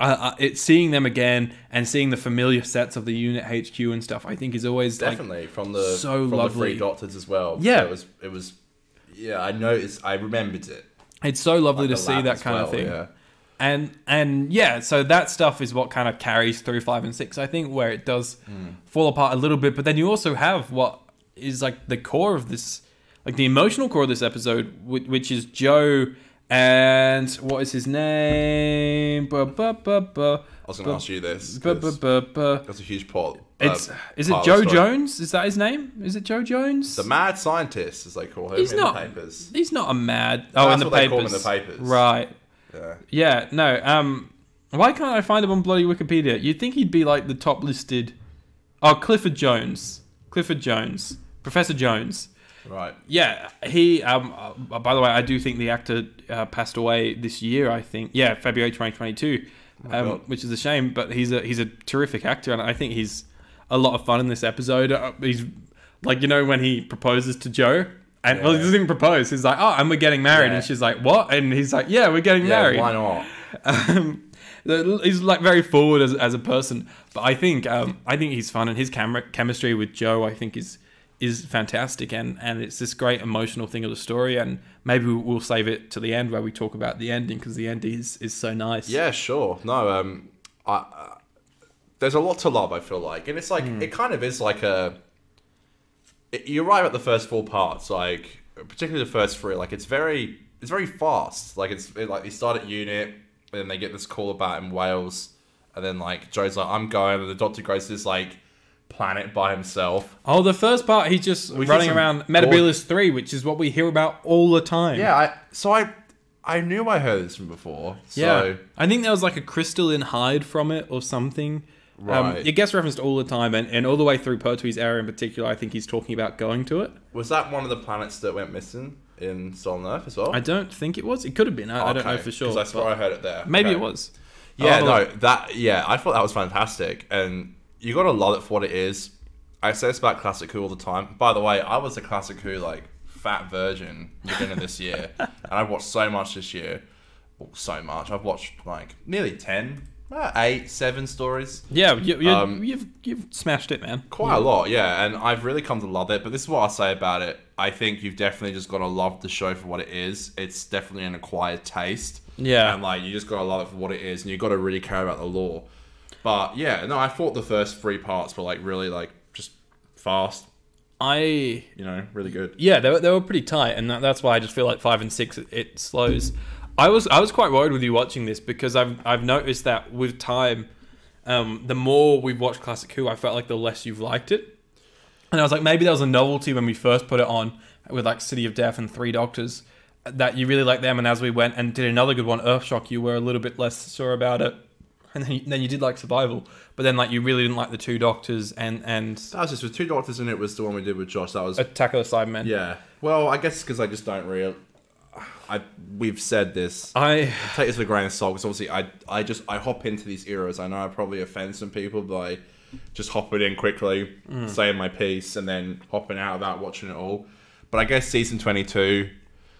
Uh, it's seeing them again and seeing the familiar sets of the unit HQ and stuff. I think is always like Definitely from the so from lovely. the three doctors as well. Yeah. So it was it was yeah. I noticed. I remembered it. It's so lovely Like to see that kind of thing. Yeah. and and yeah so that stuff is what kind of carries through five and six i think where it does Hmm. fall apart a little bit but then you also have what is like the core of this like the emotional core of this episode, whi- which is Jo and what is his name? Ba, ba, ba, ba, I was going to ask you this. ba, ba, 'cause ba, ba. That's a huge pot. It's uh, is it Joe story. Jones? Is that his name? Is it Joe Jones? The mad scientist, as they call him He's in not. the papers. He's not a mad. Oh, That's in the papers. in the papers. Right. Yeah. Yeah. No. Um. Why can't I find him on bloody Wikipedia? You'd think he'd be like the top listed. Oh, Clifford Jones. Clifford Jones. Professor Jones. Right. Yeah, he. Um. uh, by the way, I do think the actor uh, passed away this year. I think. Yeah, February 2022, um, God. which is a shame. But he's a he's a terrific actor, and I think he's a lot of fun in this episode. Uh, he's like you know when he proposes to Jo. And well, he doesn't even propose. He's like, "Oh, and we're getting married," Yeah. and she's like, "What?" And he's like, "Yeah, we're getting Yeah, married." why not? Um, he's like very forward as, as a person, but I think um, I think he's fun and his camera chemistry with Jo I think is is fantastic and and it's this great emotional thing of the story and maybe we'll- save it to the end where we talk about the ending because the ending is, is so nice. Yeah, sure. No, um, I, there's a lot to love. I feel like, and it's like Hmm. it kind of is like a. It, you arrive at the first four parts, like particularly the first three. Like it's very, it's very fast. Like it's it, like they start at unit, and then they get this call about in Wales, and then like Jo's like, "I'm going," and the Doctor goes to this like planet by himself. Oh, the first part he's just We running around Metebelis three, which is what we hear about all the time. Yeah, I so I I knew I heard this from before. So Yeah, I think there was like a crystalline hide from it or something. Um, Right. it gets referenced all the time, and, and all the way through Pertwee's era in particular, I think he's talking about going to it. was that one of the planets that went missing in Stolen Earth as well? I don't think it was. It could have been. I, I don't know for sure. Because I but I heard it there. maybe Okay. it was. Yeah, I'll no, that yeah, I thought that was fantastic, and you gotta love it for what it is. I say this about Classic Who all the time. By the way, I was a Classic Who like fat virgin beginning of this year, and I've watched so much this year. Well, so much. I've watched like nearly ten, uh, eight, seven stories. Yeah, you, you, Um, you've you've smashed it, man. Quite a lot, yeah, and I've really come to love it. But this is what I'll say about it. I think you've definitely just got to love the show for what it is. It's definitely an acquired taste. Yeah. And like you just gotta love it for what it is and you've gotta really care about the lore. But yeah, no, I thought the first three parts were like really like just fast, I you know, really good. yeah, they were, they were pretty tight, and that, that's why I just feel like five and six it, it slows. I was I was quite worried with you watching this because I've I've noticed that with time, um, the more we've watched Classic Who, I felt like the less you've liked it, and I was like maybe there was a novelty when we first put it on with like City of Death and Three Doctors that you really liked them, and as we went and did another good one, Earthshock, you were a little bit less sure about it. And then you, then you did like Survival, but then like you really didn't like the two Doctors and and That was just with two doctors in it was the one we did with Josh. That was Attack of the Cybermen. yeah. Well, I guess because I just don't real. I we've said this. I take this with a grain of salt because obviously I I just I hop into these eras. I know I probably offend some people by just hopping in quickly, saying my piece, and then hopping out without watching it all. But I guess season twenty two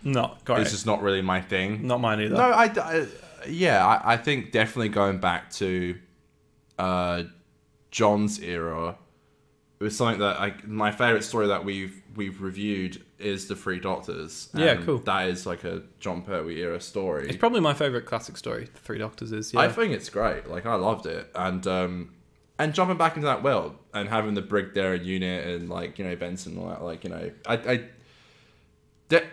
not great. is just not really my thing. Not mine either. No, I, I- yeah, I, I think definitely going back to uh, Jon's era it was something that I my favorite story that we've we've reviewed is the Three Doctors. Yeah, cool. That is like a Jon Pertwee era story. It's probably my favorite classic story. The Three Doctors is. Yeah. I think it's great. Like I loved it, and um, and jumping back into that world and having the brig there and unit and like you know Benson and all that. Like you know, I, I there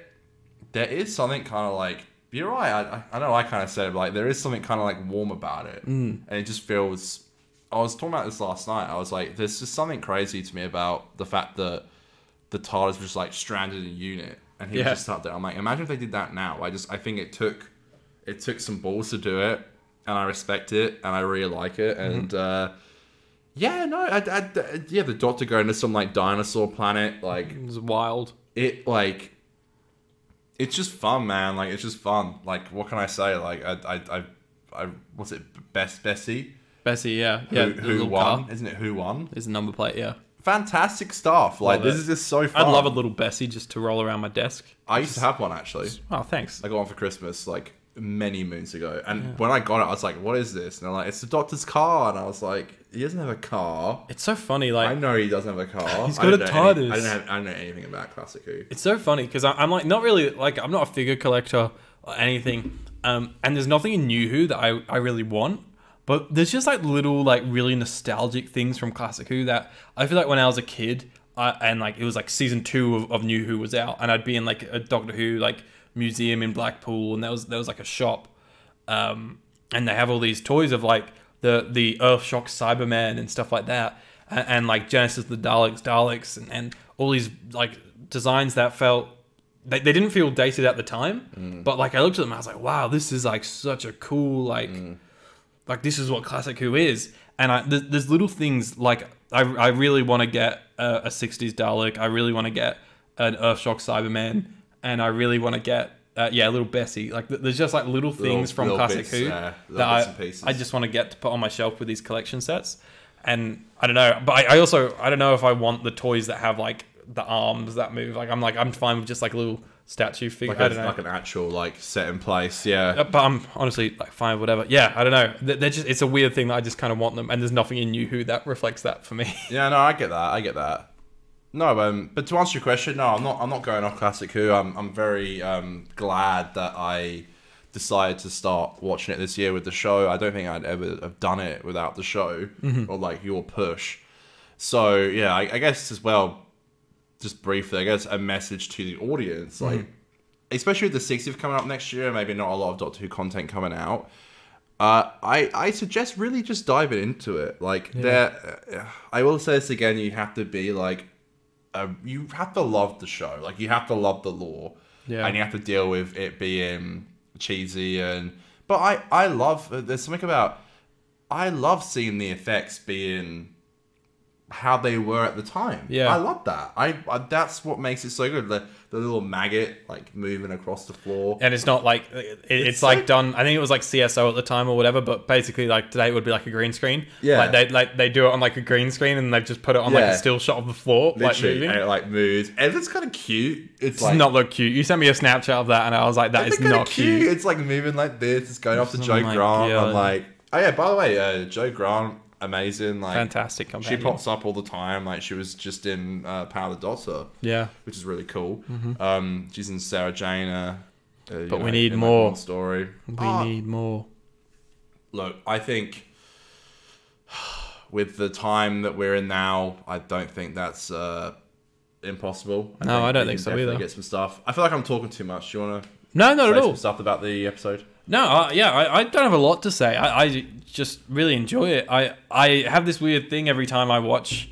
there is something kind of like you're right. I, I- I know I kind of said it, but like there is something kind of like warm about it, mm. and it just feels. I was talking about this last night. I was like, there's just something crazy to me about the fact that the TARDIS was just like stranded in unit, and he Yeah. was just stuck there. I'm like, imagine if they did that now. I just I think it took it took some balls to do it, and I respect it, and I really like it, and uh, yeah, no, I, I, I- yeah, the Doctor going to some like dinosaur planet, like it was wild. it, like it's just fun, man. Like it's just fun. Like what can I say? Like I, I, I, I what's it? Best Bessie, Bessie, yeah, who, yeah. who won? car Isn't it who won? Is the number plate? Yeah. Fantastic stuff. Like Love this it. is just so fun. I'd love a little Bessie just to roll around my desk. I used to have one actually. Oh, thanks. I got one for Christmas like many moons ago. And when I got it, I was like, what is this? And they're like, it's the doctor's car. And I was like, he doesn't have a car. It's so funny. Like I know he doesn't have a car. He's I got don't a know any- TARDIS. I don't have, I don't know anything about Classic Who. it's so funny because I'm like not really like I'm not a figure collector or anything. Um, and there's nothing in New Who that I I really want. But there's just like little like really nostalgic things from Classic Who that I feel like when I was a kid I, and like it was like season two of, of New Who was out, and I'd be in like a Doctor Who like museum in Blackpool, and there was there was like a shop, um, and they have all these toys of like the the Earthshock Cyberman and stuff like that, and, and like Genesis the Daleks, Daleks, and, and all these like designs that felt they, they didn't feel dated at the time, but like I looked at them, I was like, wow, this is like such a cool like like this is what classic Who is. And I there's, there's little things like I, I really want to get a, a 60s Dalek. I really want to get an Earthshock Cyberman, and I really want to get uh, yeah, little Bessie. Like th- there's just like little things from little classic bits, Who little that I. I just want to get to put on my shelf with these collection sets. And I don't know, but I, I also I don't know if I want the toys that have like the arms that move. Like I'm like I'm fine with just like a little statue figure. Like, I a, don't know. like an actual like set in place. Yeah. Uh, but I'm honestly like fine, whatever. Yeah, I don't know. They- They're just it's a weird thing that I just kind of want them, and there's nothing in New Who that reflects that for me. Yeah, no, I get that. I get that. No, um, but to answer your question, no, I'm not. I'm not going off classic Who. I'm. I'm very um, glad that I decided to start watching it this year with the show. I don't think I'd ever have done it without the show or like your push. So yeah, I, I guess as well. Just briefly, I guess a message to the audience, like especially with the 60th coming up next year, maybe not a lot of Doctor Who content coming out. Uh, I I suggest really just diving into it. Like there, uh, I will say this again: you have to be like, uh, you have to love the show. Like you have to love the lore, Yeah. and you have to deal with it being cheesy and. But I I love. uh, There's something about. I love seeing the effects being how they were at the time. Yeah. I love that. I, I that's what makes it so good. The the little maggot like moving across the floor. And it's not like it, it's, so- like done. I think it was like CSO at the time or whatever. But basically, like today it would be like a green screen. Yeah. like they like they do it on like a green screen, and they've just put it on like a still shot of the floor, like Literally, moving. and it like moves, and it's kind of cute. It's Does like not look cute. You sent me a Snapchat of that, and I was like, that it's is not cute. It's like moving like this. It's going off to Oh Jo Grant. I'm like, oh yeah. By the way, uh, Jo Grant, amazing. Like Fantastic She pops up all the time. Like she was just in uh, Power of the Doctor, Yeah, which is really cool. Um, she's in Sarah Jane. Uh, But we need more. story. we Ah, need more. Look, I think with the time that we're in now, I don't think that's uh, impossible. No, I don't think so either. Get some stuff. I feel like I'm talking too much. Do you want to No, not at all. some stuff about the episode? No, uh, yeah, I, I don't have a lot to say. I, I just really enjoy it. I, I have this weird thing every time I watch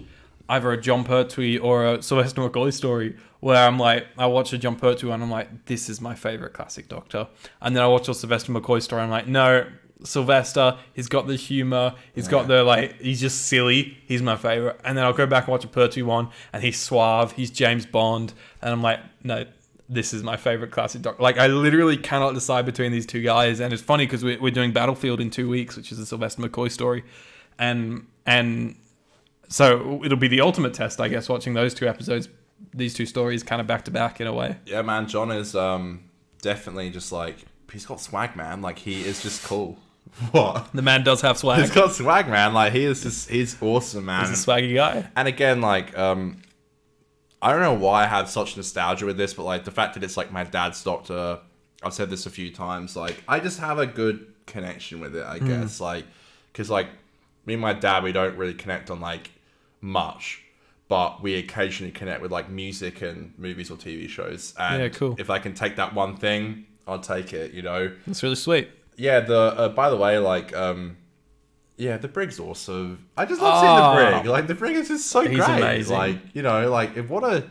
either a Jon Pertwee or a Sylvester McCoy story where I'm like, I watch a Jon Pertwee one, I'm like, this is my favorite classic Doctor. And then I watch a Sylvester McCoy story, and I'm like, no, Sylvester, he's got the humor, he's got the like, he's just silly, he's my favorite. And then I'll go back and watch a Pertwee one, and he's suave, he's James Bond, and I'm like, no, this is my favorite classic doc. Like, I literally cannot decide between these two guys, and it's funny because we're, we're doing Battlefield in two weeks, which is a Sylvester McCoy story, and and so it'll be the ultimate test, I guess, watching those two episodes, these two stories, kind of back to back in a way. Yeah, man. Jon is um, definitely just like he's got swag, man. Like he is just cool. What? The man does have swag. He's got swag, man. Like he is just he's awesome, man. He's a swaggy guy. And again, like, um, I don't know why I have such nostalgia with this, but like the fact that it's like my dad's doctor, I've said this a few times. Like, I just have a good connection with it, I guess. Like, because like me and my dad, we don't really connect on like much, but we occasionally connect with like music and movies or TV shows. And Yeah, cool. If I can take that one thing, I'll take it. You know. That's really sweet. Yeah. The uh, by the way, like, um. Yeah, the Brig's awesome. I just love Ah. seeing the Brig. Like the Brig is just so He's great. amazing. Like you know, like if what a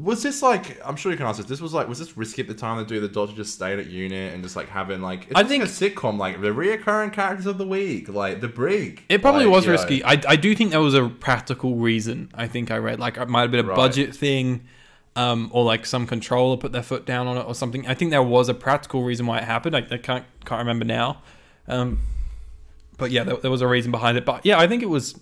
was this like? I'm sure you can answer this. This was like was this risky at the time to do the Doctor just staying at unit and just like having like it's I think a sitcom like the reoccurring characters of the week like the Brig. It probably Like, was you know. risky. I, I do think there was a practical reason. I think I read like it might have been a Right. budget thing, um, or like some controller put their foot down on it or something. I think there was a practical reason why it happened. I, I can't can't remember now, um, but yeah, there, there was a reason behind it. But yeah, I think it was.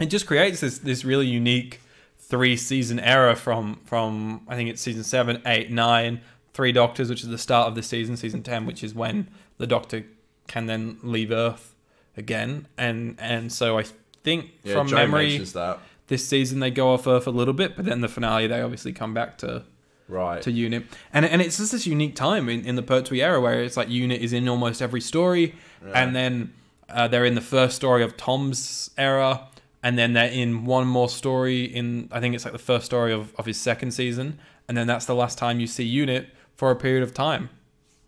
It just creates this this really unique three season era from from I think it's season seven, eight, nine, three Doctors, which is the start of the season. Season ten, which is when the Doctor can then leave Earth again, and and so I think Yeah, from Joe memory that this season they go off Earth a little bit, but then the finale they obviously come back to right. to Unit, and and it's just this unique time in, in the Pertwee era where it's like Unit is in almost every story, and then uh, they're in the first story of Tom's era, and then they're in one more story in I think it's like the first story of, of his second season, and then that's the last time you see Unit for a period of time.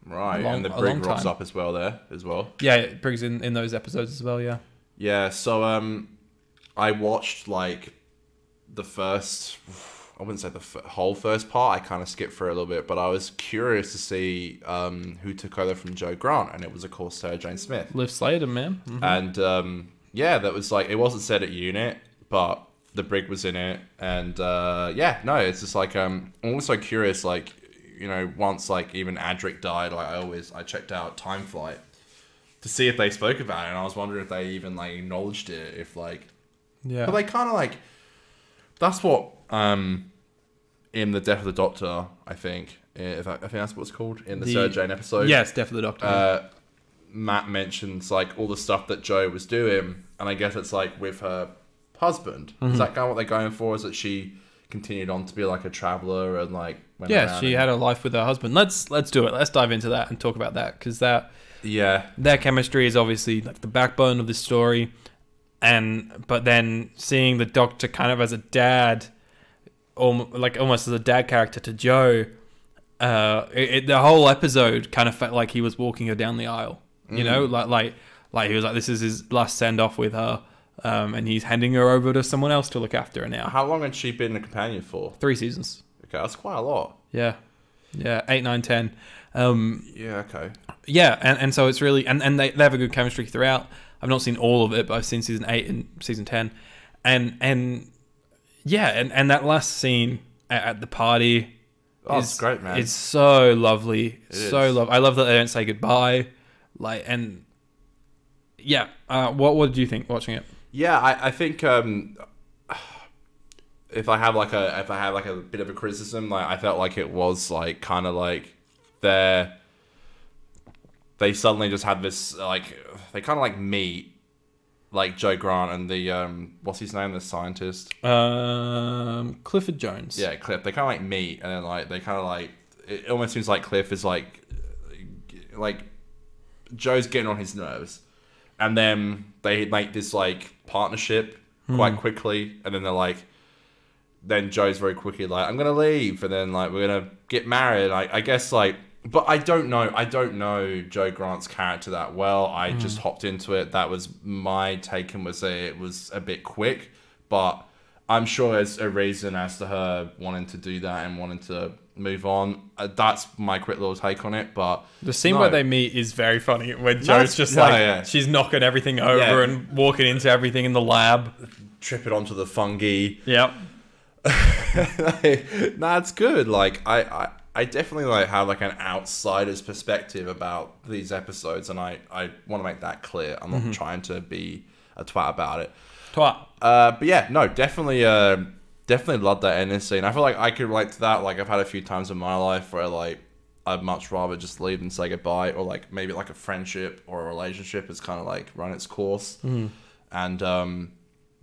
Right, long- and the brig time. up as well there as well. Yeah, it brings in in those episodes as well. Yeah. Yeah, so um, I watched like the first. I wouldn't say the f- whole first part. I kind of skipped through a little bit, but I was curious to see um, who took over from Jo Grant, and it was of course Sarah Jane Smith. Lis Sladen, man. Mhm. And um, yeah, that was like it wasn't said at unit, but the brig was in it, and uh, yeah, no, it's just like um, I'm also curious, like you know, once like even Adric died, like I always I checked out Time Flight to see if they spoke about it, and I was wondering if they even like acknowledged it, if like, Yeah. but they kind of like that's what um in the Death of the Doctor, I think, if I, I think that's what it's called in the, The- Sarah Jane episode yes, Death of the Doctor. uh, Matt mentions like all the stuff that Jo was doing, and I guess it's like with her husband. Mm-hmm. Is that kind of what they're going for? Is that she continued on to be like a traveler and like went yeah, she and- had a life with her husband. Let's let's do it. Let's dive into that and talk about that because that yeah their chemistry is obviously like the backbone of this story, and but then seeing the Doctor kind of as a dad, or like almost as a dad character to Jo, uh, it, it, the whole episode kind of felt like he was walking her down the aisle. You know, like like like he was like this is his last send off with her. Um, and he's handing her over to someone else to look after her now. How long had she been a companion for? Three seasons. Okay, that's quite a lot. Yeah, yeah, eight, nine, ten. Um, Yeah. Okay. yeah, and, and so it's really and, and they, they have a good chemistry throughout. I've not seen all of it, but I've seen season eight and season ten, and and yeah, and, and that last scene at, at the party, Oh, is it's great, man. It's so lovely, It so is. love. I love that they don't say goodbye, like and yeah. Uh, what what did you think watching it? Yeah, I, I think um, if I have like a if I have like a bit of a criticism, like I felt like it was like kind of like they they suddenly just had this like they kind of like meet like Jo Grant and the um what's his name the scientist? Um, Clifford Jones. yeah Cliff. They kind of like meet and then like they kind of like it almost seems like Cliff is like like Jo's getting on his nerves and then they make this like partnership quite quickly and then they're like then Jo's very quickly like I'm gonna leave and then like we're gonna get married I, I guess like but I don't know I don't know Jo Grant's character that well I just hopped into it that was my take and was that it was a bit quick but I'm sure there's a reason as to her wanting to do that and wanting to move on uh, that's my quick little take on it but The scene No. where they meet is very funny. When Jo's just yeah, like yeah. she's knocking everything over Yeah. and walking into everything in the lab. trip it onto the fungi Yep. that's good. Like I, I, I definitely like have like an outsider's perspective about these episodes, and I, I want to make that clear. I'm not trying to be a twat about it. Twat. Uh, but yeah, no, definitely, uh, definitely love that ending scene. I feel like I could relate to that. Like I've had a few times in my life where like I'd much rather just leave and say goodbye, or like maybe like a friendship or a relationship has kind of like run its course. And um,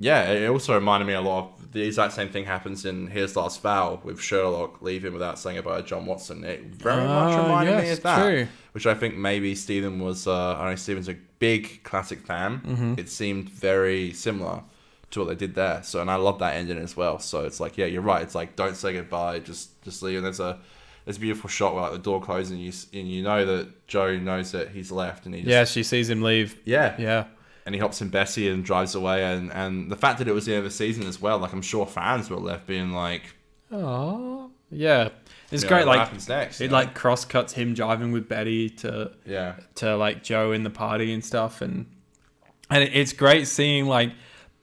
yeah, it also reminded me a lot of the exact same thing happens in His Last Vow with Sherlock leaving without saying goodbye to John Watson. It very much Ah, reminded me of that, true. which I think maybe Steven was. Uh, I know Steven's a big classic fan. Mm-hmm. It seemed very similar to what they did there. So, and I love that ending as well. So it's like, yeah, you're right. It's like don't say goodbye, just just leave. And there's a there's a beautiful shot where like the door closes and you and you know that Jo knows that he's left and he just, Yeah, she sees him leave. yeah Yeah. And he hops in Bessie and drives away. And, and the fact that it was the end of the season as well, like I'm sure fans were left being like, Oh. Yeah. It's great. what Like next? it know? like cross cuts him driving with Bessie to yeah, to like Jo in the party and stuff, and and it's great seeing like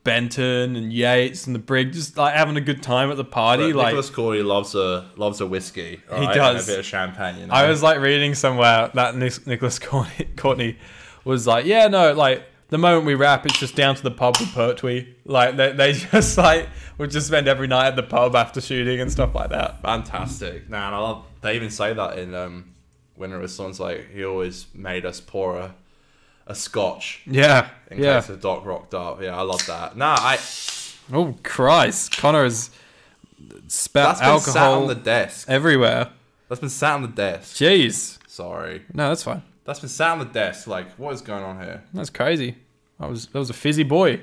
Benton and Yates and the brig just like having a good time at the party. But like Nicholas Courtney loves a loves a whiskey. He alright, does. and a bit of champagne. You know? I was like reading somewhere that Nicholas Courtney, Courtney was like, yeah, no, like the moment we wrap, it's just down to the pub with Pertwee. Like they, they just like would just spend every night at the pub after shooting and stuff like that. fantastic. Nah, and I love. They even say that in um, Winter of Songs. Like he always made us pour a, a scotch Yeah, in yeah. case the doc rocked up. Yeah, I love that. Nah, I Oh Christ, Conor's spat that's been sat on the desk. everywhere. That's been sat on the desk. Jeez, Sorry, no, that's fine. That's been sat on the desk. Like, what is going on here? That's crazy. I was that was a fizzy boy.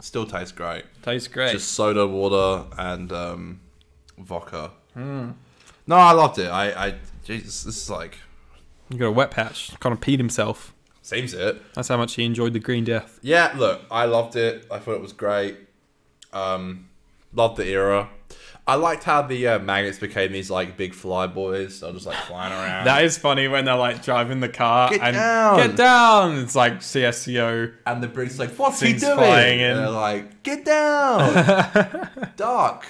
Still tastes great. Tastes great. Just soda, water, and um, vodka. No, I loved it. I, I, Jesus, this is like you got a wet patch. Kind of peed himself. seems it. That's how much he enjoyed the Green Death. Yeah, look, I loved it. I thought it was great. Um, loved the era. I liked how the uh, maggots became these like big fly boys. They're just like flying around. That is funny when they're like driving the car Get and down. get down. It's like CSCO. and the Brig's like, "What's he doing?" flying in. And they're like, "Get down, duck."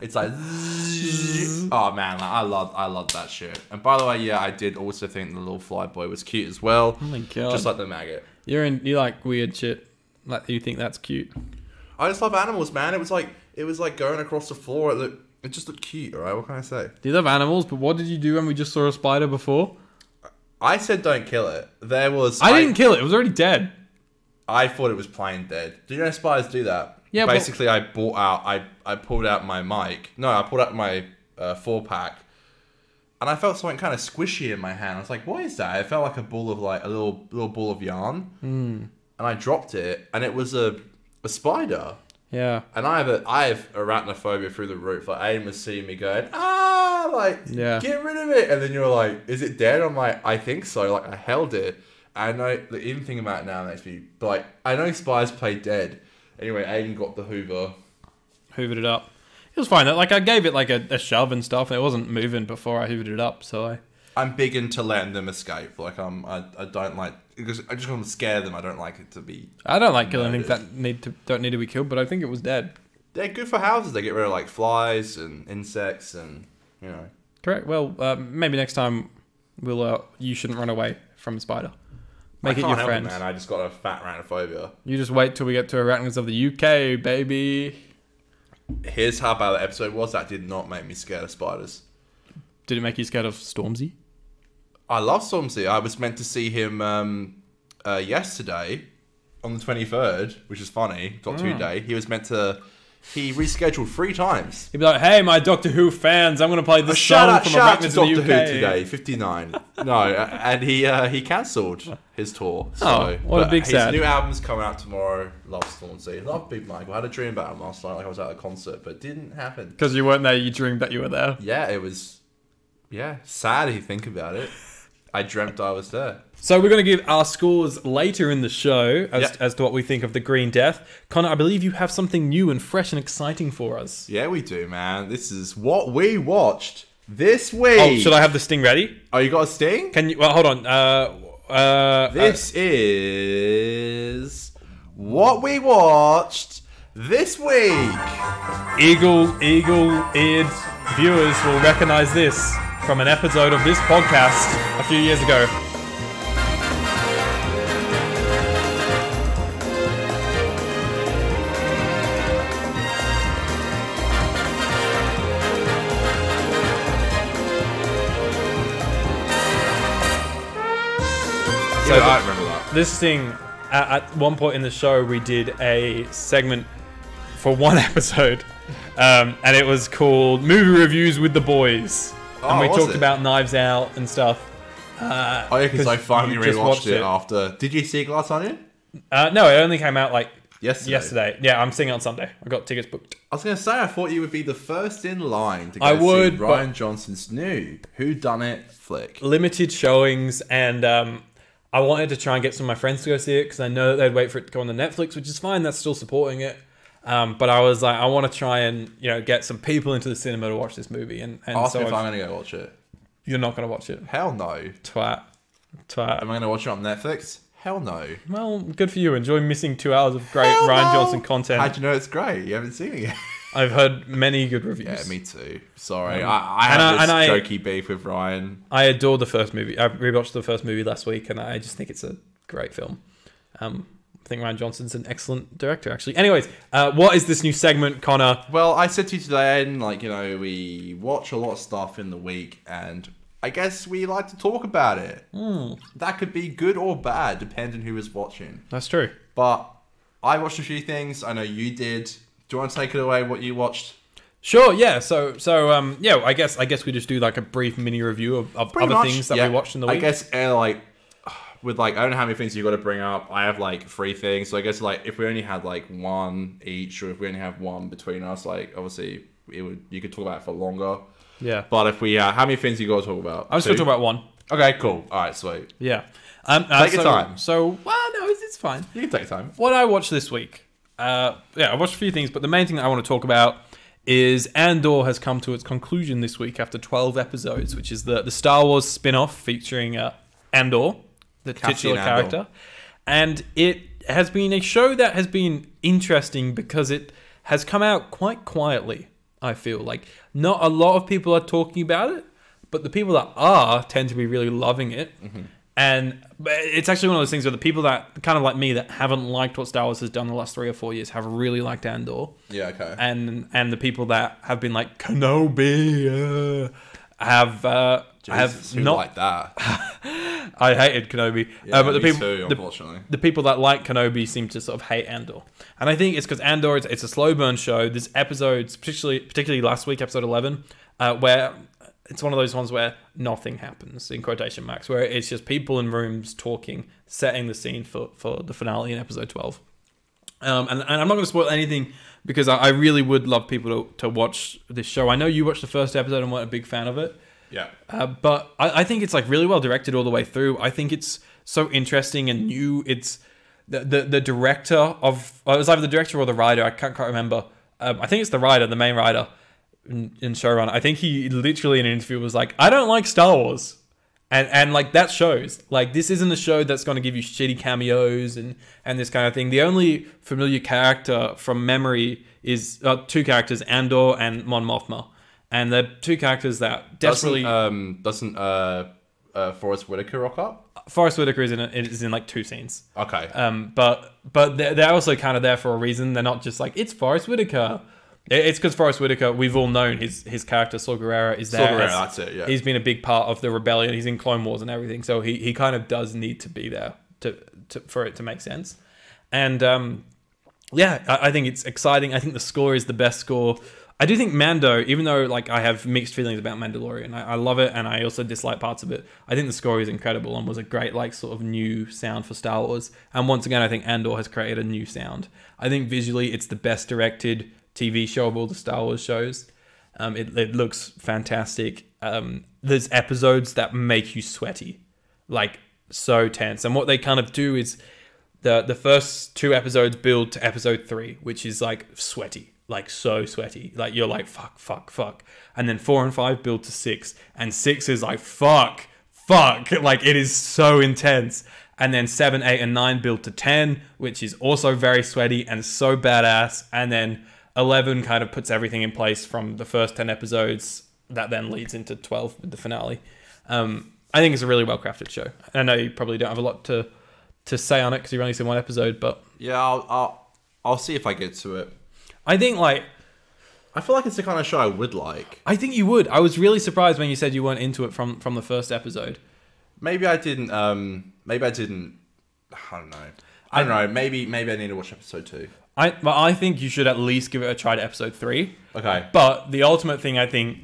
It's like, oh man, like, I love, I love that shit. And by the way, yeah, I did also think the little fly boy was cute as well. Oh my god! just like the maggot. you're in. You like weird shit. Like you think that's cute. I just love animals, man. It was like, it was like going across the floor. It looked, it just looked cute. All right, what can I say? Do you love animals? But what did you do when we just saw a spider before? I said don't kill it. There was. I, didn't kill it. It was already dead. I thought it was plain dead. Do you know spiders do that? Yeah, Basically, I bought out. I I pulled out my mic. No, I pulled out my uh, four pack, and I felt something kind of squishy in my hand. I was like, "What is that?" It felt like a ball of like a little little ball of yarn, Hmm. and I dropped it, and it was a a spider. Yeah. And I have a I have arachnophobia through the roof. Like Aiden was seeing me going, ah, like Yeah. get rid of it. And then you're like, is it dead? I'm like, I think so. Like I held it. I know the even thing about it now makes me like I know spiders play dead. Anyway, Aiden got the Hoover. Hoovered it up. It was fine. Like I gave it like a, a shove and stuff. And it wasn't moving before I hoovered it up. So I. I'm big into letting them escape. Like I'm I, I don't like because I just want to scare them. I don't like it to be. I don't like killing things that need to don't need to be killed. But I think it was dead. They're good for houses. They get rid of like flies and insects and you know. Correct. Well, uh, maybe next time we'll. Uh, you shouldn't run away from a spider. Make I it your friend. It, man. I just got a fat arachnophobia. You just wait till we get to arachnids of the UK, baby. Here's how bad the episode was. That did not make me scared of spiders. Did it make you scared of Stormzy? I love Stormzy. I was meant to see him um, uh, yesterday on the 23rd, which is funny. Got two day. He was meant to. He rescheduled three times. He'd be like, "Hey, my Doctor Who fans, I'm gonna play this Shout song out, from shout out to Arachnids Doctor Who the UK." today, 59. no, and he uh, he cancelled his tour. So, Oh, what a big his sad. new album's coming out tomorrow. Love Stormzy. Love Big Michael. I had a dream about him last night, like I was at a concert, but it didn't happen. Because you weren't there, you dreamed that you were there. Yeah, it was. Yeah, sad if you think about it. I dreamt I was there. So we're gonna give our scores later in the show as, Yep. as to what we think of the Green Death. Conor, I believe you have something new and fresh and exciting for us. Yeah, we do, man. This is what we watched this week. Oh, should I have the sting ready? Oh, you got a sting? Can you? Well, hold on. Uh, uh, This is what we watched this week. uh, eagle, eagle-eared viewers will recognize this from an episode of this podcast a few years ago. So the- I remember that. this thing at, at one point in the show we did a segment for one episode um, and it was called movie reviews with the boys and Oh, we talked it? about knives out and stuff uh, Oh yeah, because I finally rewatched watched it, it. after. Did you see Glass Onion? uh, no it only came out like Yesterday. yesterday yeah i'm seeing it on sunday i got tickets booked I was gonna say I thought you would be the first in line to go I see would, but- Rian Johnson's new Who Done It flick. limited showings and um, i wanted to try and get some of my friends to go see it because i know that they'd wait for it to go on the netflix which is fine that's still supporting it um, but I was like, I want to try and you know get some people into the cinema to watch this movie, and, and Ask so me if I've- I'm gonna go watch it. You're not gonna watch it. Hell no. Twat. Twat. Am I gonna watch it on Netflix? Hell no. Well, good for you. Enjoy missing two hours of great Hell Rian no. Johnson content. How'd you know it's great? You haven't seen it yet. I've heard many good reviews. Yeah, me too. Sorry, I, I and have I- this and I- jokey beef with Rian. I adore the first movie. I rewatched the first movie last week, and I just think it's a great film. Um, I think Rian Johnson's an excellent director, actually. Anyways, uh, what is this new segment, Conor? Well, I said to you today, and like you know, we watch a lot of stuff in the week, and I guess we like to talk about it. Hmm. That could be good or bad, depending who is watching. That's true. But I watched a few things. I know you did. Do you want to take it away? What you watched? Sure. Yeah. So, so um, yeah. I guess I guess we just do like a brief mini review of, of other much, things that yeah. we watched in the week. I guess uh, like with like I don't know how many things you got to bring up. I have like three things, so I guess like if we only had like one each, or if we only have one between us, like obviously it would you could talk about it for longer. Yeah. But if we, uh, how many things you got to talk about? I'm just going to talk about one. Okay, cool. All right, sweet. Yeah. Um, uh, Take your so, time. So, well, no, it's, it's fine. You can take your time. What I watched this week, uh, yeah, I watched a few things, but the main thing that I want to talk about is Andor has come to its conclusion this week after 12 episodes, which is the, the Star Wars spin off featuring uh, Andor, the titular character. And it has been a show that has been interesting because it has come out quite quietly, I feel. Like, not a lot of people are talking about it, but the people that are tend to be really loving it. And it's actually one of those things where the people that, kind of like me, that haven't liked what Star Wars has done the last three or four years, have really liked Andor Yeah, okay. and and the people that have been like Kenobi uh, have uh, have Jesus, who not. like that? I hated Kenobi, Yeah, uh, but the people too, the, the people that like Kenobi seem to sort of hate Andor, and I think it's because Andor it's, it's a slow burn show. There's episodes, particularly particularly last week, episode eleven, uh, where it's one of those ones where nothing happens in quotation marks, where it's just people in rooms talking, setting the scene for for the finale in episode twelve. Um, and, and I'm not going to spoil anything because I, I really would love people to, to watch this show. I know you watched the first episode and weren't a big fan of it. Yeah. Uh, but I, I think it's like really well directed all the way through. I think it's so interesting and new. It's the the, the director of well, it was either the director or the writer. I can't quite remember. Um, I think it's the writer, the main writer in, in. I think he literally in an interview was like, "I don't like Star Wars," and and like that shows. Like this isn't a show that's going to give you shitty cameos and and this kind of thing. The only familiar character from memory is uh, two characters, Andor and Mon Mothma. And they're two characters that desperately. Doesn't um doesn't uh uh Forrest Whitaker rock up? Forrest Whitaker is in it is in like two scenes. Okay. Um, but but they're, they're also kind of there for a reason. They're not just like it's Forrest Whitaker. It's because Forrest Whitaker. We've all known his his character Saw Gerrera is there. Saw Gerrera, that's it, yeah. He's been a big part of the rebellion. He's in Clone Wars and everything. So he he kind of does need to be there to, to for it to make sense. And um, yeah, I, I think it's exciting. I think the score is the best score. I do think Mando, even though like I have mixed feelings about Mandalorian, I, I love it and I also dislike parts of it. I think the score is incredible and was a great like sort of new sound for Star Wars. And once again, I think Andor has created a new sound. I think visually, it's the best directed TV show of all the Star Wars shows. Um, it, it looks fantastic. Um, there's episodes that make you sweaty, like so tense. And what they kind of do is the the first two episodes build to episode three, which is like sweaty, like so sweaty. Like you're like fuck, fuck, fuck. And then four and five build to six, and six is like fuck, fuck. Like it is so intense. And then seven, eight, and nine build to ten, which is also very sweaty and so badass. And then eleven kind of puts everything in place from the first ten episodes that then leads into twelve with the finale. Um, I think it's a really well crafted show. I know you probably don't have a lot to to say on it because you've only seen one episode, but yeah, I'll, I'll I'll see if I get to it. I think like I feel like it's the kind of show I would like. I think you would. I was really surprised when you said you weren't into it from from the first episode. Maybe I didn't. Um, maybe I didn't. I don't know. I don't know. Maybe maybe I need to watch episode two. I but I think you should at least give it a try to episode three. Okay. But the ultimate thing I think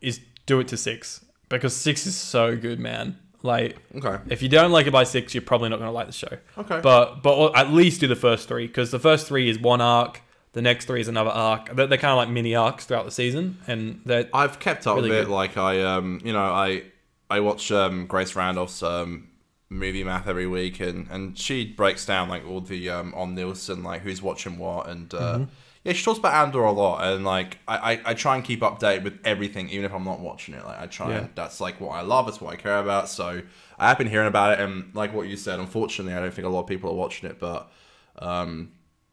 is do it to six because six is so good, man. Like Okay. if you don't like it by six, you're probably not going to like the show. Okay. But but at least do the first three because the first three is one arc. The next three is another arc. They're, they're kind of like mini arcs throughout the season, and they're I've kept up Really with it. good. Like I, um, you know, I I watch um, Grace Randolph's um, movie math every week, and, and she breaks down like all the um, on Nielsen, like who's watching what, and uh, Mm-hmm. yeah, she talks about Andor a lot, and like I, I, I try and keep updated with everything, even if I'm not watching it. Like I try, Yeah. and that's like what I love, it's what I care about. So I have been hearing about it, and like what you said, unfortunately, I don't think a lot of people are watching it, but um,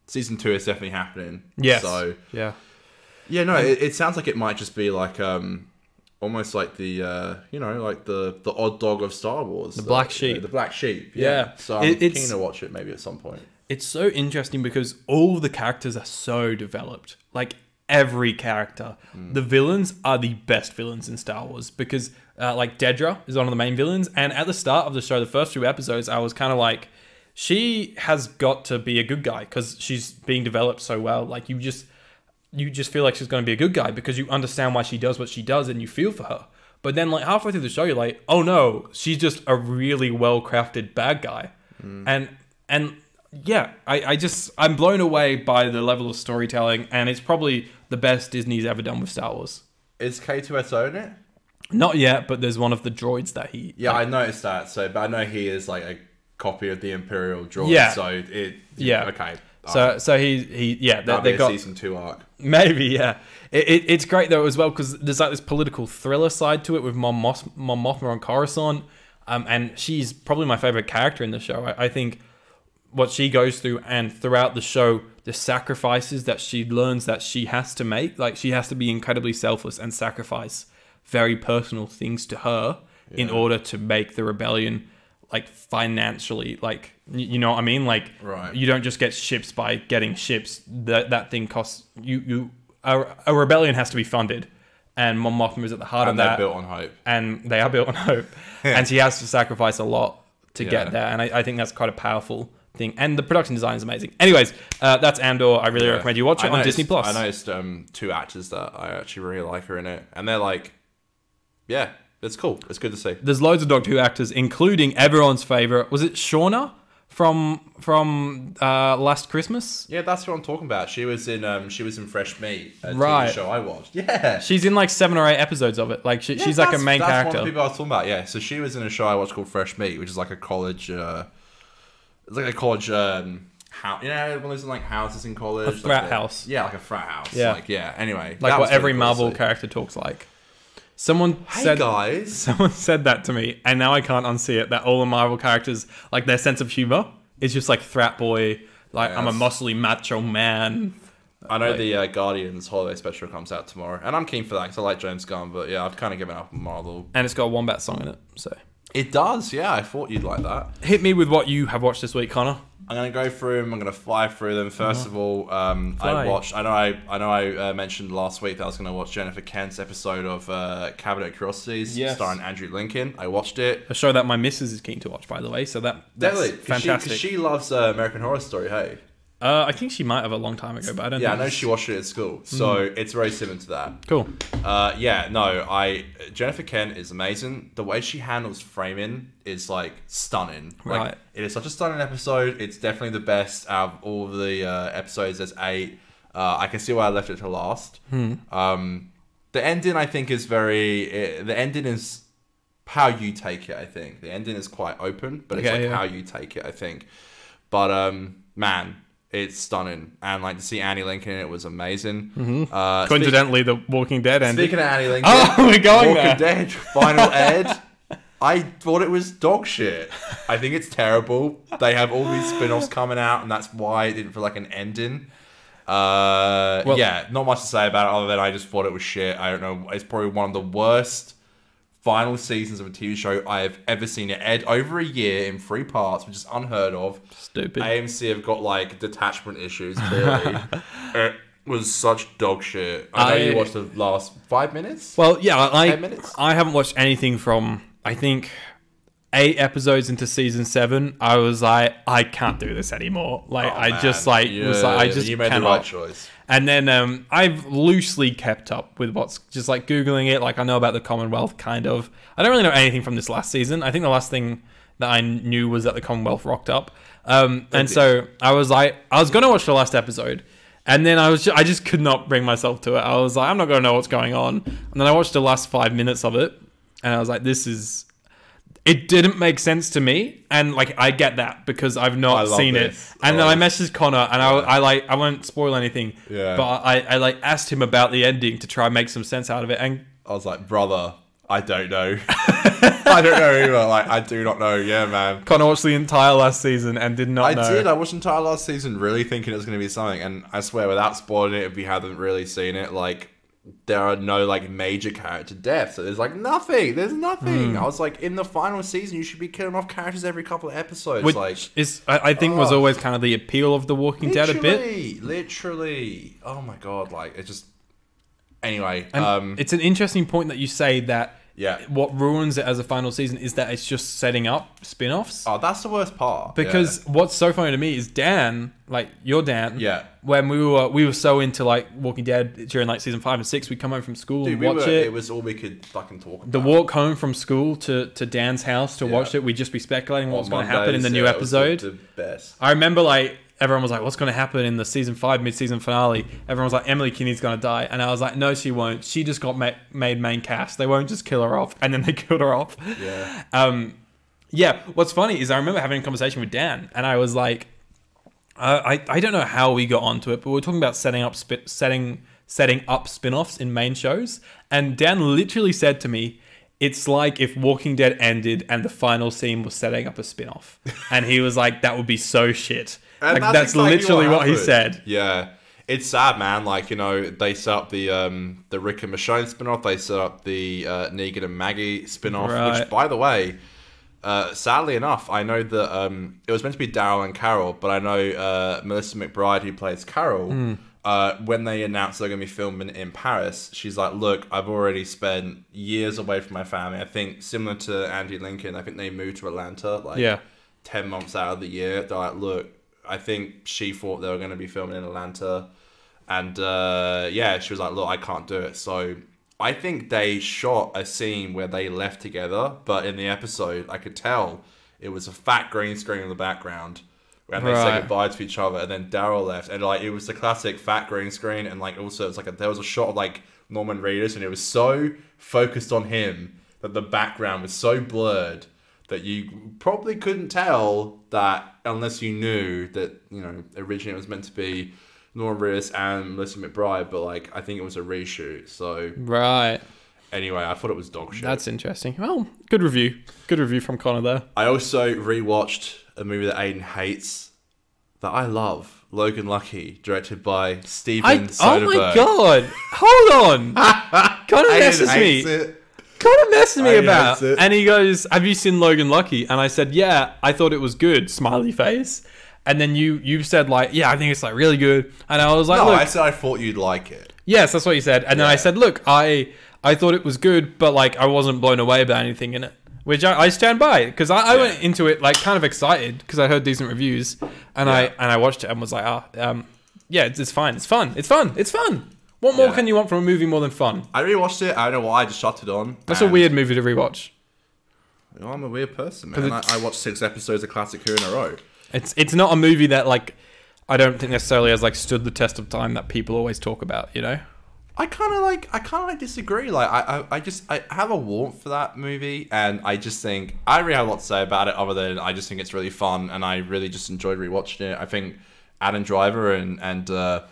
season two is definitely happening. yes, So yeah. yeah, no, it, it sounds like it might just be like um almost like the uh you know, like the the odd dog of Star Wars. The black sheep. the black sheep. Yeah. Yeah. So I'm It- it's- keen to watch it maybe at some point. It's so interesting because all the characters are so developed. Like every character, the villains are the best villains in Star Wars because, uh, like Dedra is one of the main villains, and at the start of the show, the first few episodes, I was kind of like, she has got to be a good guy because she's being developed so well. Like you just, you just feel like she's going to be a good guy because you understand why she does what she does and you feel for her. But then like halfway through the show, you're like, oh no, she's just a really well crafted bad guy, mm. and and yeah, I, I just I'm blown away by the level of storytelling, and it's probably the best Disney's ever done with Star Wars. Is K2SO in it? Not yet, but there's one of the droids that he Yeah, I noticed that. So, but I know he is like a copy of the Imperial droid. Yeah. So it. Yeah. Okay. So so he he yeah they, they got season two arc. Maybe, yeah. It, it, it's great though as well because there's like this political thriller side to it with Mon, Mos- Mon Mothma on Coruscant, um, and she's probably my favorite character in the show. I, I think what she goes through and throughout the show, the sacrifices that she learns that she has to make, like she has to be incredibly selfless and sacrifice very personal things to her in order to make the rebellion like financially like you know what I mean like Right. you don't just get ships by getting ships. That that thing costs you you a, a rebellion has to be funded, and Mon Mothma is at the heart of that. And of they're that. built on hope. and they are built on hope, and she has to sacrifice a lot to Yeah. get there. And I, I think that's quite a powerful thing. And the production design is amazing. Anyways, uh, that's Andor. I really Yeah. recommend you watch it I on noticed- Disney Plus. I noticed um, two actors that I actually really like are in it, and they're like, yeah, it's cool. It's good to see. There's loads of Doctor Who actors, including everyone's favorite. Was it Shauna from from uh, Last Christmas? Yeah, that's what I'm talking about. She was in um, she was in Fresh Meat, a Right. TV show I watched. Yeah. She's in like seven or eight episodes of it. Like she, Yeah, she's like a main that's character. One of the people I was talking about. Yeah, so she was in a show I watched called Fresh Meat, which is like a college. Uh, it's like a college. Um, how you know one of those like houses in college, A like frat house. Yeah, like a frat house. Yeah. like yeah. Anyway, like what every really cool Marvel character talks like. Someone Hey said guys, someone said that to me, and now I can't unsee it. That all the Marvel characters, like their sense of humor, is just like frat boy. Like I'm a Yes. muscly macho man. I know like- the uh, Guardians holiday special comes out tomorrow, and I'm keen for that because I like James Gunn. But yeah, I've kind of given up on Marvel. And it's got a wombat song in it. So It does, yeah. I thought you'd like that. hit me with what you have watched this week, Conor. I'm gonna go through them. I'm gonna fly through them. 1st of all, um, I Uh-huh. Watched. I know. I I know. I uh, mentioned last week that I was gonna watch Jennifer Kent's episode of uh, Cabinet of Curiosities, Yes. starring Andrew Lincoln. I watched it. A show that my missus is keen to watch, by the way. So that that's Definitely, 'cause she, fantastic. she loves uh, American Horror Story. Hey, uh, I think she might have a long time ago, but I don't. yeah, I know she watched it at school, so it's very similar to that. Cool. Uh, yeah, no, I Jennifer Kent is amazing. The way she handles framing is like stunning. Like, Right. It is such a stunning episode. It's definitely the best out of all of the uh, episodes. There's eight. Uh, I can see why I left it to last. Hmm. Um, the ending, I think, is very. eh, the ending is how you take it. I think the ending is quite open, but it's like yeah. how you take it. I think. But um, man, it's stunning, and like to see Andy Lincoln in it was amazing. Mm-hmm. Uh, Coincidentally, The Walking Dead ended. Speaking of Andy Lincoln, Oh, we're going Walking there. Dead final Ed. I thought it was dog shit. I think it's terrible. They have all these spin-offs coming out, and that's why it didn't feel like an ending. Uh, Well- yeah, not much to say about it other than I just thought it was shit. I don't know. It's probably one of the worst final seasons of a TV show I have ever seen. It aired over a year in three parts, which is unheard of. Stupid. AMC have got like detachment issues. Clearly, it was such dog shit. I know I- you watched the last five minutes. Well, yeah, I 10 minutes? I haven't watched anything from I think eight episodes into season seven. I was like, I can't do this anymore. Like, Oh, I just man. like was like, I Yeah, just you made cannot. the right choice. And then um, I've loosely kept up with what's just like googling it. Like I know about the Commonwealth, kind of. I don't really know anything from this last season. I think the last thing that I knew was that the Commonwealth rocked up. Um, and so I was like, I was gonna watch the last episode, and then I was, ju- I just could not bring myself to it. I was like, I'm not gonna know what's going on. And then I watched the last five minutes of it, and I was like, this is. It didn't make sense to me, and like I get that because I've not seen this. it. And I then I messaged Conor, and I, I like I won't spoil anything, Yeah. but I, I like asked him about the ending to try and make some sense out of it, and I was like, brother, I don't know. I don't know either. Like, I do not know. Yeah, man. Conor watched the entire last season and did not I know. did. I watched the entire last season really thinking it was going to be something. And I swear, without spoiling it, if you haven't really seen it, like, there are no, like, major character deaths. So there's, like, nothing. There's nothing. Hmm. I was like, in the final season, you should be killing off characters every couple of episodes. which like, is I, I think was Oh. always kind of the appeal of The Walking Dead a bit. literally, literally. Oh, my God. Like, it just. Anyway, um, it's an interesting point that you say that Yeah. what ruins it as a final season is that it's just setting up spin-offs. Oh, that's the worst part. Because what's so funny to me is Dan, like your Dan. Yeah. When we were we were so into like Walking Dead during like season five and six, we'd come home from school Dude, and we watch were, it. it was all we could fucking talk about. the walk home from school to, to Dan's house to Yeah. watch it, we'd just be speculating what's going to happen in the new yeah, was episode. The best. I remember like everyone was like, "What's going to happen in the season five mid-season finale?" Everyone was like, "Emily Kinney's going to die," and I was like, "No, she won't. She just got ma- made main cast. They won't just kill her off." And then they killed her off. Yeah. Um, yeah. What's funny is I remember having a conversation with Dan, and I was like, uh, I I don't know how we got onto it, but we are talking about setting up spi- setting setting up spin-offs in main shows, and Dan literally said to me. It's like if Walking Dead ended and the final scene was setting up a spin-off. And he was like, that would be so shit. Like, that's, exactly literally what, he said. Yeah. It's sad, man. Like, you know, they set up the um, the Rick and Michonne spin-off. They set up the uh, Negan and Maggie spin-off, Right. which, by the way, uh, sadly enough, I know that um, it was meant to be Daryl and Carol, but I know uh, Melissa McBride, who plays Carol, Hmm. uh, when they announced they're going to be filming in Paris, she's like, "Look, I've already spent years away from my family. I think similar to Andy Lincoln, I think they moved to Atlanta, like Yeah. ten months out of the year. They're like, look, I think she thought they were going to be filming in Atlanta, and uh, yeah, she was like, look, I can't do it. So I think they shot a scene where they left together, but in the episode, I could tell it was a fat green screen in the background. And they Right. said goodbye to each other, and then Daryl left, and like it was the classic fat green screen, and like also it's like a, there was a shot of like Norman Reedus, and it was so focused on him that the background was so blurred that you probably couldn't tell that unless you knew that you know originally it was meant to be Norman Reedus and Melissa McBride, but like I think it was a reshoot. So Right. anyway, I thought it was dog shit. That's interesting. Well, good review. Good review from Conor there. I also rewatched a movie that Aiden hates that I love, Logan Lucky, directed by Steven I, oh Soderbergh. my god. Hold on. Conor messes me. hates it. of messed me I about. And he goes, Have you seen Logan Lucky? And I said, Yeah, I thought it was good. Smiley face. And then you you said like, Yeah, I think it's like really good. And I was like, No, Look, I said I thought you'd like it. yes, that's what you said. And then I said, Look, I I thought it was good, but like I wasn't blown away by anything in it. Which I, I stand by because I, I Yeah. went into it like kind of excited because I heard decent reviews and I and I watched it and was like, ah, um, yeah, it's, it's fine, it's fun, it's fun, it's fun. What more Yeah. can you want from a movie more than fun? I rewatched it. I don't know why. I just shut it on. That's a weird movie to rewatch. You know, I'm a weird person, man. I, I watched six episodes of Classic Who in a row. It's it's not a movie that like I don't think necessarily has like stood the test of time that people always talk about. You know? I kind of like. I kind of like disagree. Like, I, I, I just, I have a warmth for that movie, and I just think I really have a lot to say about it, other than I just think it's really fun, and I really just enjoyed rewatching it. I think Adam Driver and and uh,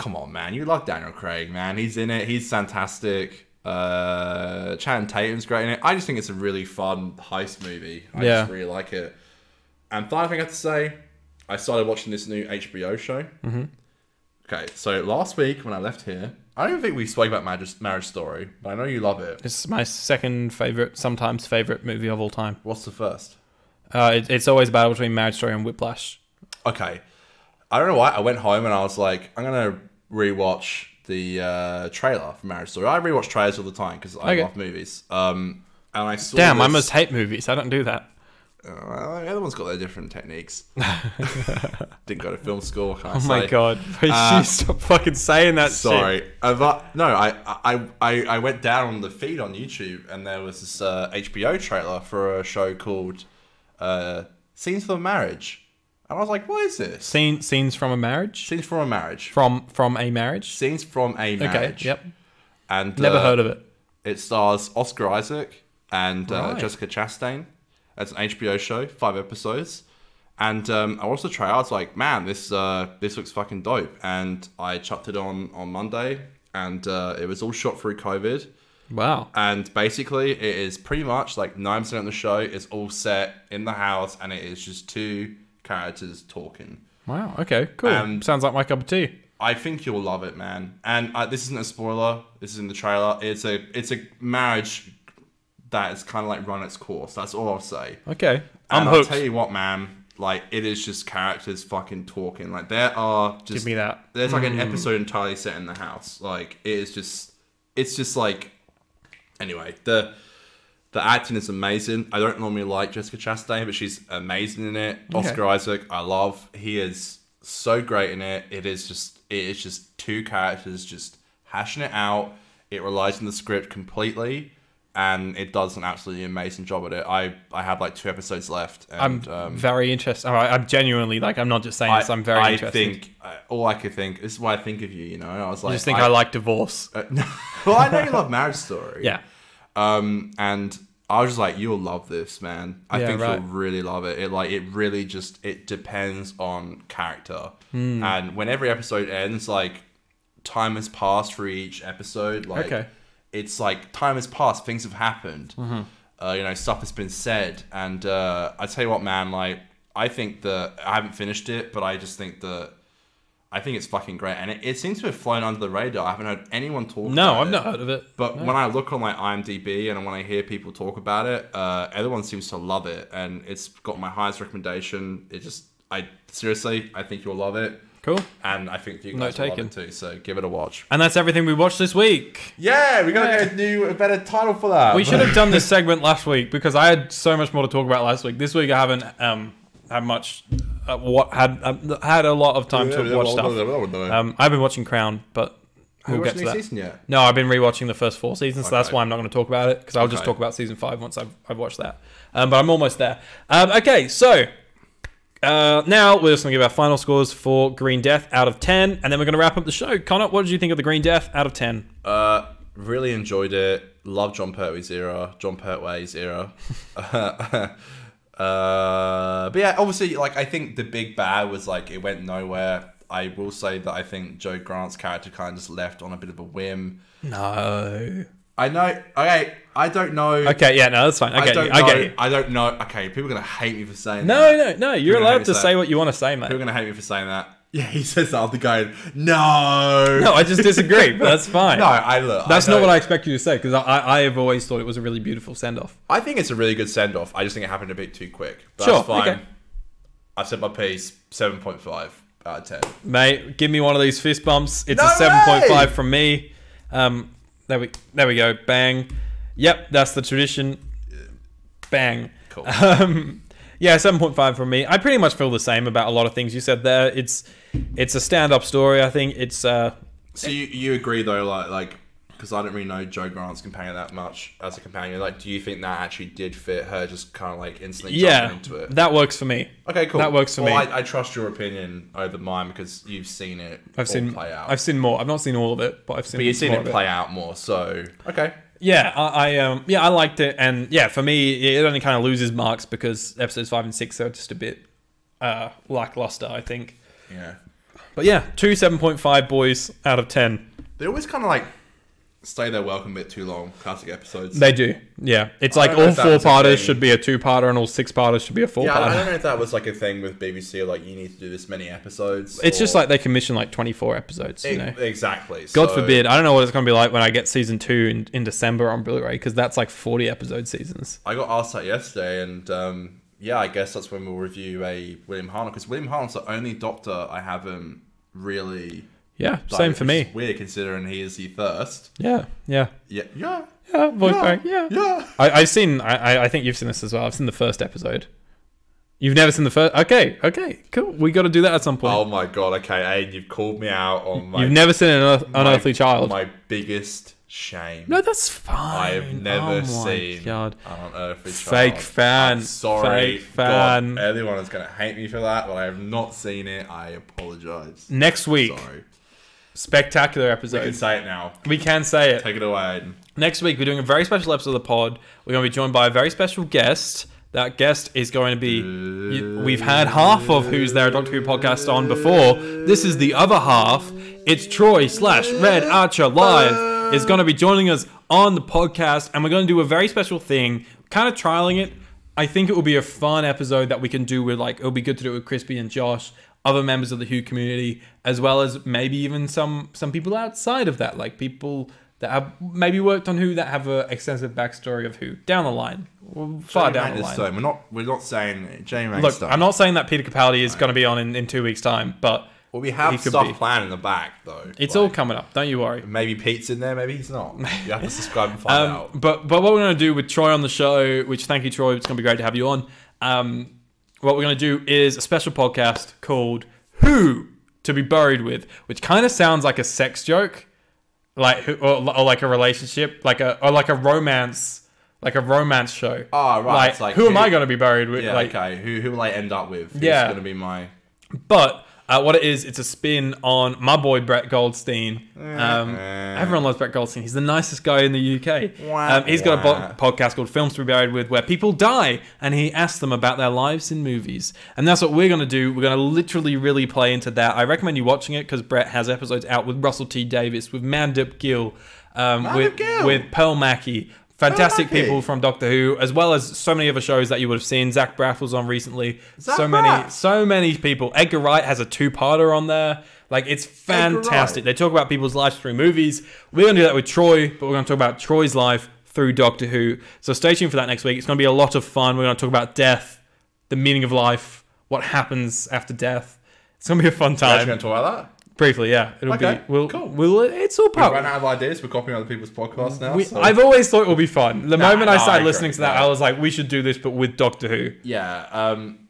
come on, man, you love Daniel Craig, man. He's in it. He's fantastic. Uh, Channing Tatum's great in it. I just think it's a really fun heist movie. I Yeah. just really like it. And final thing I have to say, I started watching this new HBO show. Mm-hmm. Okay, so last week when I left here, I don't even think we spoke about Marriage, Marriage Story, but I know you love it. It's my second favorite, sometimes favorite movie of all time. What's the first? Uh, it, it's always a battle between Marriage Story and Whiplash. Okay, I don't know why. I went home and I was like, I'm gonna rewatch the uh, trailer for Marriage Story. I rewatch trailers all the time because I Okay. love movies. Um, and I saw. Damn, I must hate movies. I don't do that. Uh, everyone's got their different techniques. Didn't go to film school. I Oh my say? god! Please Uh, stop fucking saying that. shit. Sorry, uh, but no, I, I I I went down on the feed on YouTube and there was this uh, HBO trailer for a show called uh, Scenes from a Marriage, and I was like, what is this? Scene, scenes from a marriage. Scenes from a Marriage. From from a marriage. Scenes from a Marriage. Okay. Yep. And Never uh, heard of it. It stars Oscar Isaac and uh, Right. Jessica Chastain. It's an HBO show, five episodes. And um, I watched the trailer. I was like, man, this uh, this looks fucking dope. And I chucked it on on Monday, and uh, it was all shot through COVID. Wow. And basically, it is pretty much like nine percent of the show is all set in the house, and it is just two characters talking. Wow. Okay. Cool. And- Sounds like my cup of tea. I think you'll love it, man. And uh, this isn't a spoiler. This is in the trailer. It's a it's a marriage that is kind of like run its course. That's all I'll say. Okay. I'm And I'll tell you what, man. Like it is just characters fucking talking. Like there are just Give me that. There's like an Mm. episode entirely set in the house. Like it is just it's just like anyway, the the acting is amazing. I don't normally like Jessica Chastain, but she's amazing in it. Oscar Isaac, I love. He is so great in it. It is just it is just two characters just hashing it out. It relies on the script completely, and it does an absolutely amazing job at it. I I have like two episodes left, I'm um, very interested. I- I'm genuinely like I'm not just saying this. I'm very interested. I interested. think uh, all I could think this is what I think of you. You know, I was like, I just think I, like divorce. uh, well, I know you love Marriage Story. Yeah. Um, and I was just like, you'll love this, man. I Yeah, think right. you'll really love it. It like it really just it depends on character. Hmm. And when every episode ends, like time has passed for each episode. Like Okay. it's like time has passed, things have happened. Mm-hmm. Uh, you know, stuff has been said. And uh, I tell you what, man, like I think that I haven't finished it, but I just think that I think it's fucking great. And it, it seems to have flown under the radar. I haven't heard anyone talk No, I've it. not heard of it. But when I look on like IMDb and when I hear people talk about it, uh, everyone seems to love it, and it's got my highest recommendation. It just, I seriously, I think you'll love it, Cool. and I think you Note guys will taken. love it too. So give it a watch. And that's everything we watched this week. Yeah, we gotta get a new, a better title for that. We should have done this segment last week because I had so much more to talk about last week. This week I haven't um had much. Uh, what had uh, had a lot of time to watch stuff. Um, Um, I've been watching Crown, but we'll watched get to that. season yet? No, I've been rewatching the first four seasons, so that's why I'm not going to talk about it because I'll just talk about season five once I've, I've watched that. Um, but I'm almost there. Um, okay, so uh, now we're just going to give our final scores for Green Death out of 10, and then we're going to wrap up the show. Conor, what did you think of the Green Death out of 10? Uh, really enjoyed it. Love Jon Pertwee's era. Jon Pertwee's era. uh, but yeah, obviously, like I think the big bad was like it went nowhere. I will say that I think Jo Grant's character kind of just left on a bit of a whim. No. I know. Okay, I don't know. Okay, yeah, no, that's fine. I I get don't know. I get you. I don't know. Okay, people are gonna hate me for saying No, that. no, no. You're allowed to for say what you want to say, mate. People are gonna hate me for saying that. Yeah, he says that after going, no. No, I just disagree, but that's fine. No, I look. That's I not what I expect you to say because I, I, I have always thought it was a really beautiful send off. I think it's a really good send off. I just think it happened a bit too quick. But Sure, that's fine. okay. I've said my piece. Seven point five out of ten. Mate, give me one of these fist bumps. It's No a seven point five from me. Um, there we there we go. Bang. Yep, that's the tradition. Bang. Cool. Um, yeah, seven point five from me. I pretty much feel the same about a lot of things you said there. It's it's a stand up story. I think it's uh So you, you agree though, like like because I don't really know Jo Grant's companion that much as a companion. Like, do you think that actually did fit her? Just kind of like instantly yeah jumping into it. that works for me. Okay, cool. that works for well, me. I, I trust your opinion over mine because you've seen it. I've seen play out. I've seen more. I've not seen all of it, but I've seen. but you've seen it play out more. So okay. Yeah, I, I um yeah I liked it, and yeah, for me it only kind of loses marks because episodes five and six are just a bit uh lackluster, I think. Yeah. But yeah, two seven point five boys out of ten. They always kind of like stay their welcome a bit too long. Classic episodes. They do. Yeah, it's I like all four parters should be a two parter, and all six parters should be a four yeah, I don't know if that was like a thing with BBC. Like, you need to do this many episodes. It's just like they commission like twenty four episodes. You know. exactly. God So- forbid. I don't know what it's going to be like when I get season two in, in December on Blu-ray because that's like forty episode seasons. I got asked that yesterday, and um, yeah, I guess that's when we'll review a William Hartnell because William Hartnell's the only Doctor I haven't really. Yeah, liked, same for me. Weird considering he is the first. Yeah, yeah, Yeah, yeah, yeah. Voice yeah, crack. Yeah, yeah. I, I've seen. I, I- think you've seen this as well. I've seen the first episode. You've never seen the first. Okay, okay, cool. We got to do that at some point. Oh my god! Okay, Aiden, you've called me out on my. You've never seen an unearth- my- unearthly child. My biggest shame. no, that's fine. I have never oh seen God. an unearthly child. Fake fan. I'm sorry, Fake fan. God, everyone is going to hate me for that, but I have not seen it. I apologize. Next week, Sorry. Spectacular episode. We can say it now. We can say it. Take it away. Aiden. Next week, we're doing a very special episode of the pod. We're going to be joined by a very special guest. That guest is going to be. We've had half of Who's There, a Doctor Who podcast on before. This is the other half. It's Troy slash Red Archer Live is going to be joining us on the podcast, and we're going to do a very special thing. Kind of trialing it. I think it will be a fun episode that we can do with like it'll be good to do it with Crispy and Josh, other members of the Who community, as well as maybe even some some people outside of that, like people that have maybe worked on Who that have an extensive backstory of Who down the line, far down the line. Stone. We're not. We're not saying Jamie Look, Stone. I'm not saying that Peter Capaldi is going to be on in, in two weeks' time, but Well, we have stuff be. planned in the back though. It's Like, all coming up. Don't you worry. Maybe Pete's in there. Maybe he's not. You have to subscribe and find Um, out. but but what we're gonna do with Troy on the show, which thank you Troy, it's gonna be great to have you on. Um, what we're gonna do is a special podcast called "Who to Be Buried With," which kind of sounds like a sex joke, like or, or like a relationship, like a or like a romance, like a romance show. Oh, right, Like, it's like who am I gonna be buried with? Yeah. like, okay. Who who will I end up with? Who's Yeah. Going to be my. But uh, what it is, it's a spin on my boy Brett Goldstein. Um, everyone loves Brett Goldstein. He's the nicest guy in the UK. Um, he's got a bo- podcast called Films to Be Buried With, where people die and he asks them about their lives in movies. And that's what we're going to do. We're going to literally really play into that. I recommend you watching it because Brett has episodes out with Russell T Davies, with Mandip Gill, um, with, Gill. with Pearl Mackie. Fantastic Mackie. people from Doctor Who, as well as so many other shows that you would have seen. Zach Braff was on recently. Zach so many, so many people. Edgar Wright has a two-parter on there. Like it's fantastic. They talk about people's lives through movies. We're gonna do that with Troy, but we're gonna talk about Troy's life through Doctor Who. So stay tuned for that next week. It's gonna be a lot of fun. We're gonna talk about death, the meaning of life, what happens after death. It's gonna be a fun We're time. going to talk about that. Briefly, yeah, it'll Okay, be. We'll, cool. we'll. It's all We've part. run out of ideas. We're copying other people's podcasts now. We, so- I've always thought it would be fun. The Nah, moment I no, I started agree. listening to that, No. I was like, we should do this, but with Doctor Who. yeah. Um,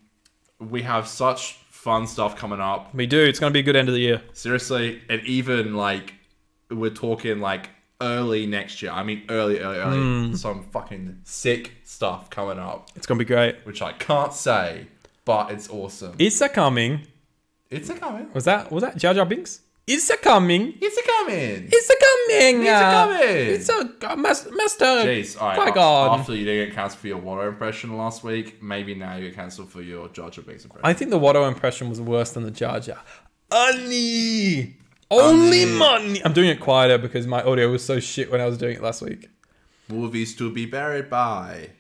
we have such fun stuff coming up. We do. It's gonna be a good end of the year. Seriously, and even like we're talking like early next year. I mean, early, early, early. Hmm. Some fucking sick stuff coming up, It's gonna be great. which I can't say, but it's awesome. It's a coming. It's a coming. Was that was that Jar Jar Binks? It's a coming. It's a coming. It's a coming. It's a coming. It's a uh, mas- Master. Jeez, all right. Qui-Gon. After you didn't get cancelled for your Watto impression last week, maybe now you get cancelled for your Jar Jar Binks impression. I think the Watto impression was worse than the Jar Jar. Only, only Only. money. I'm doing it quieter because my audio was so shit when I was doing it last week. Movies to be buried by.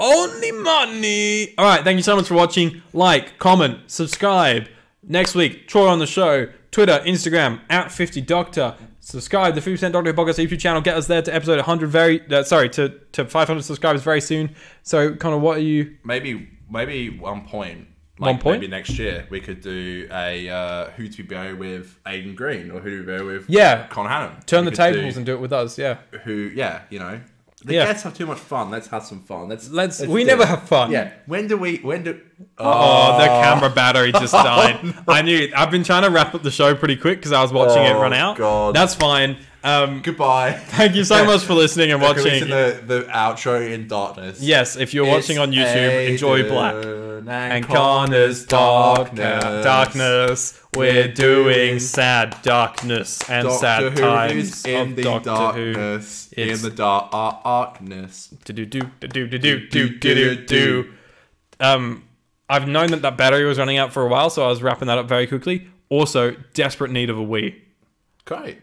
Only money. All right. Thank you so much for watching. Like, comment, subscribe. Next week, Troy on the show. Twitter, Instagram, at 50 Doctor. Subscribe to the 50% Doctor Podcast YouTube channel. Get us there to episode 100 very, uh, sorry, to, to 500 subscribers very soon. So, of what are you, Maybe, maybe one point. Like One point? Maybe next year we could do a uh, who to be buried with Aiden Green or who to be buried with Yeah. Con Hannon. turn We the tables do and do it with us? Yeah. who yeah you know. The Yeah. guests have too much fun. Let's have some fun. Let's Let's, we do never it. have fun. Yeah. When do we? When do? Oh, the oh. camera battery just died. I knew it. I've been trying to wrap up the show pretty quick because I was watching it Oh, run out. God. That's fine. Um, Goodbye. thank you so much for listening and watching. The the outro in darkness. Yes, if you're watching on YouTube, enjoy Black. And, And Conor's darkness, darkness. We're doing sad darkness and Doctor sad Who times in the Doctor Who. darkness. It's- In the darkness. Do do do do do do do do do do. Um, I've known that that battery was running out for a while, so I was wrapping that up very quickly. Also, desperate need of a Wii. Great.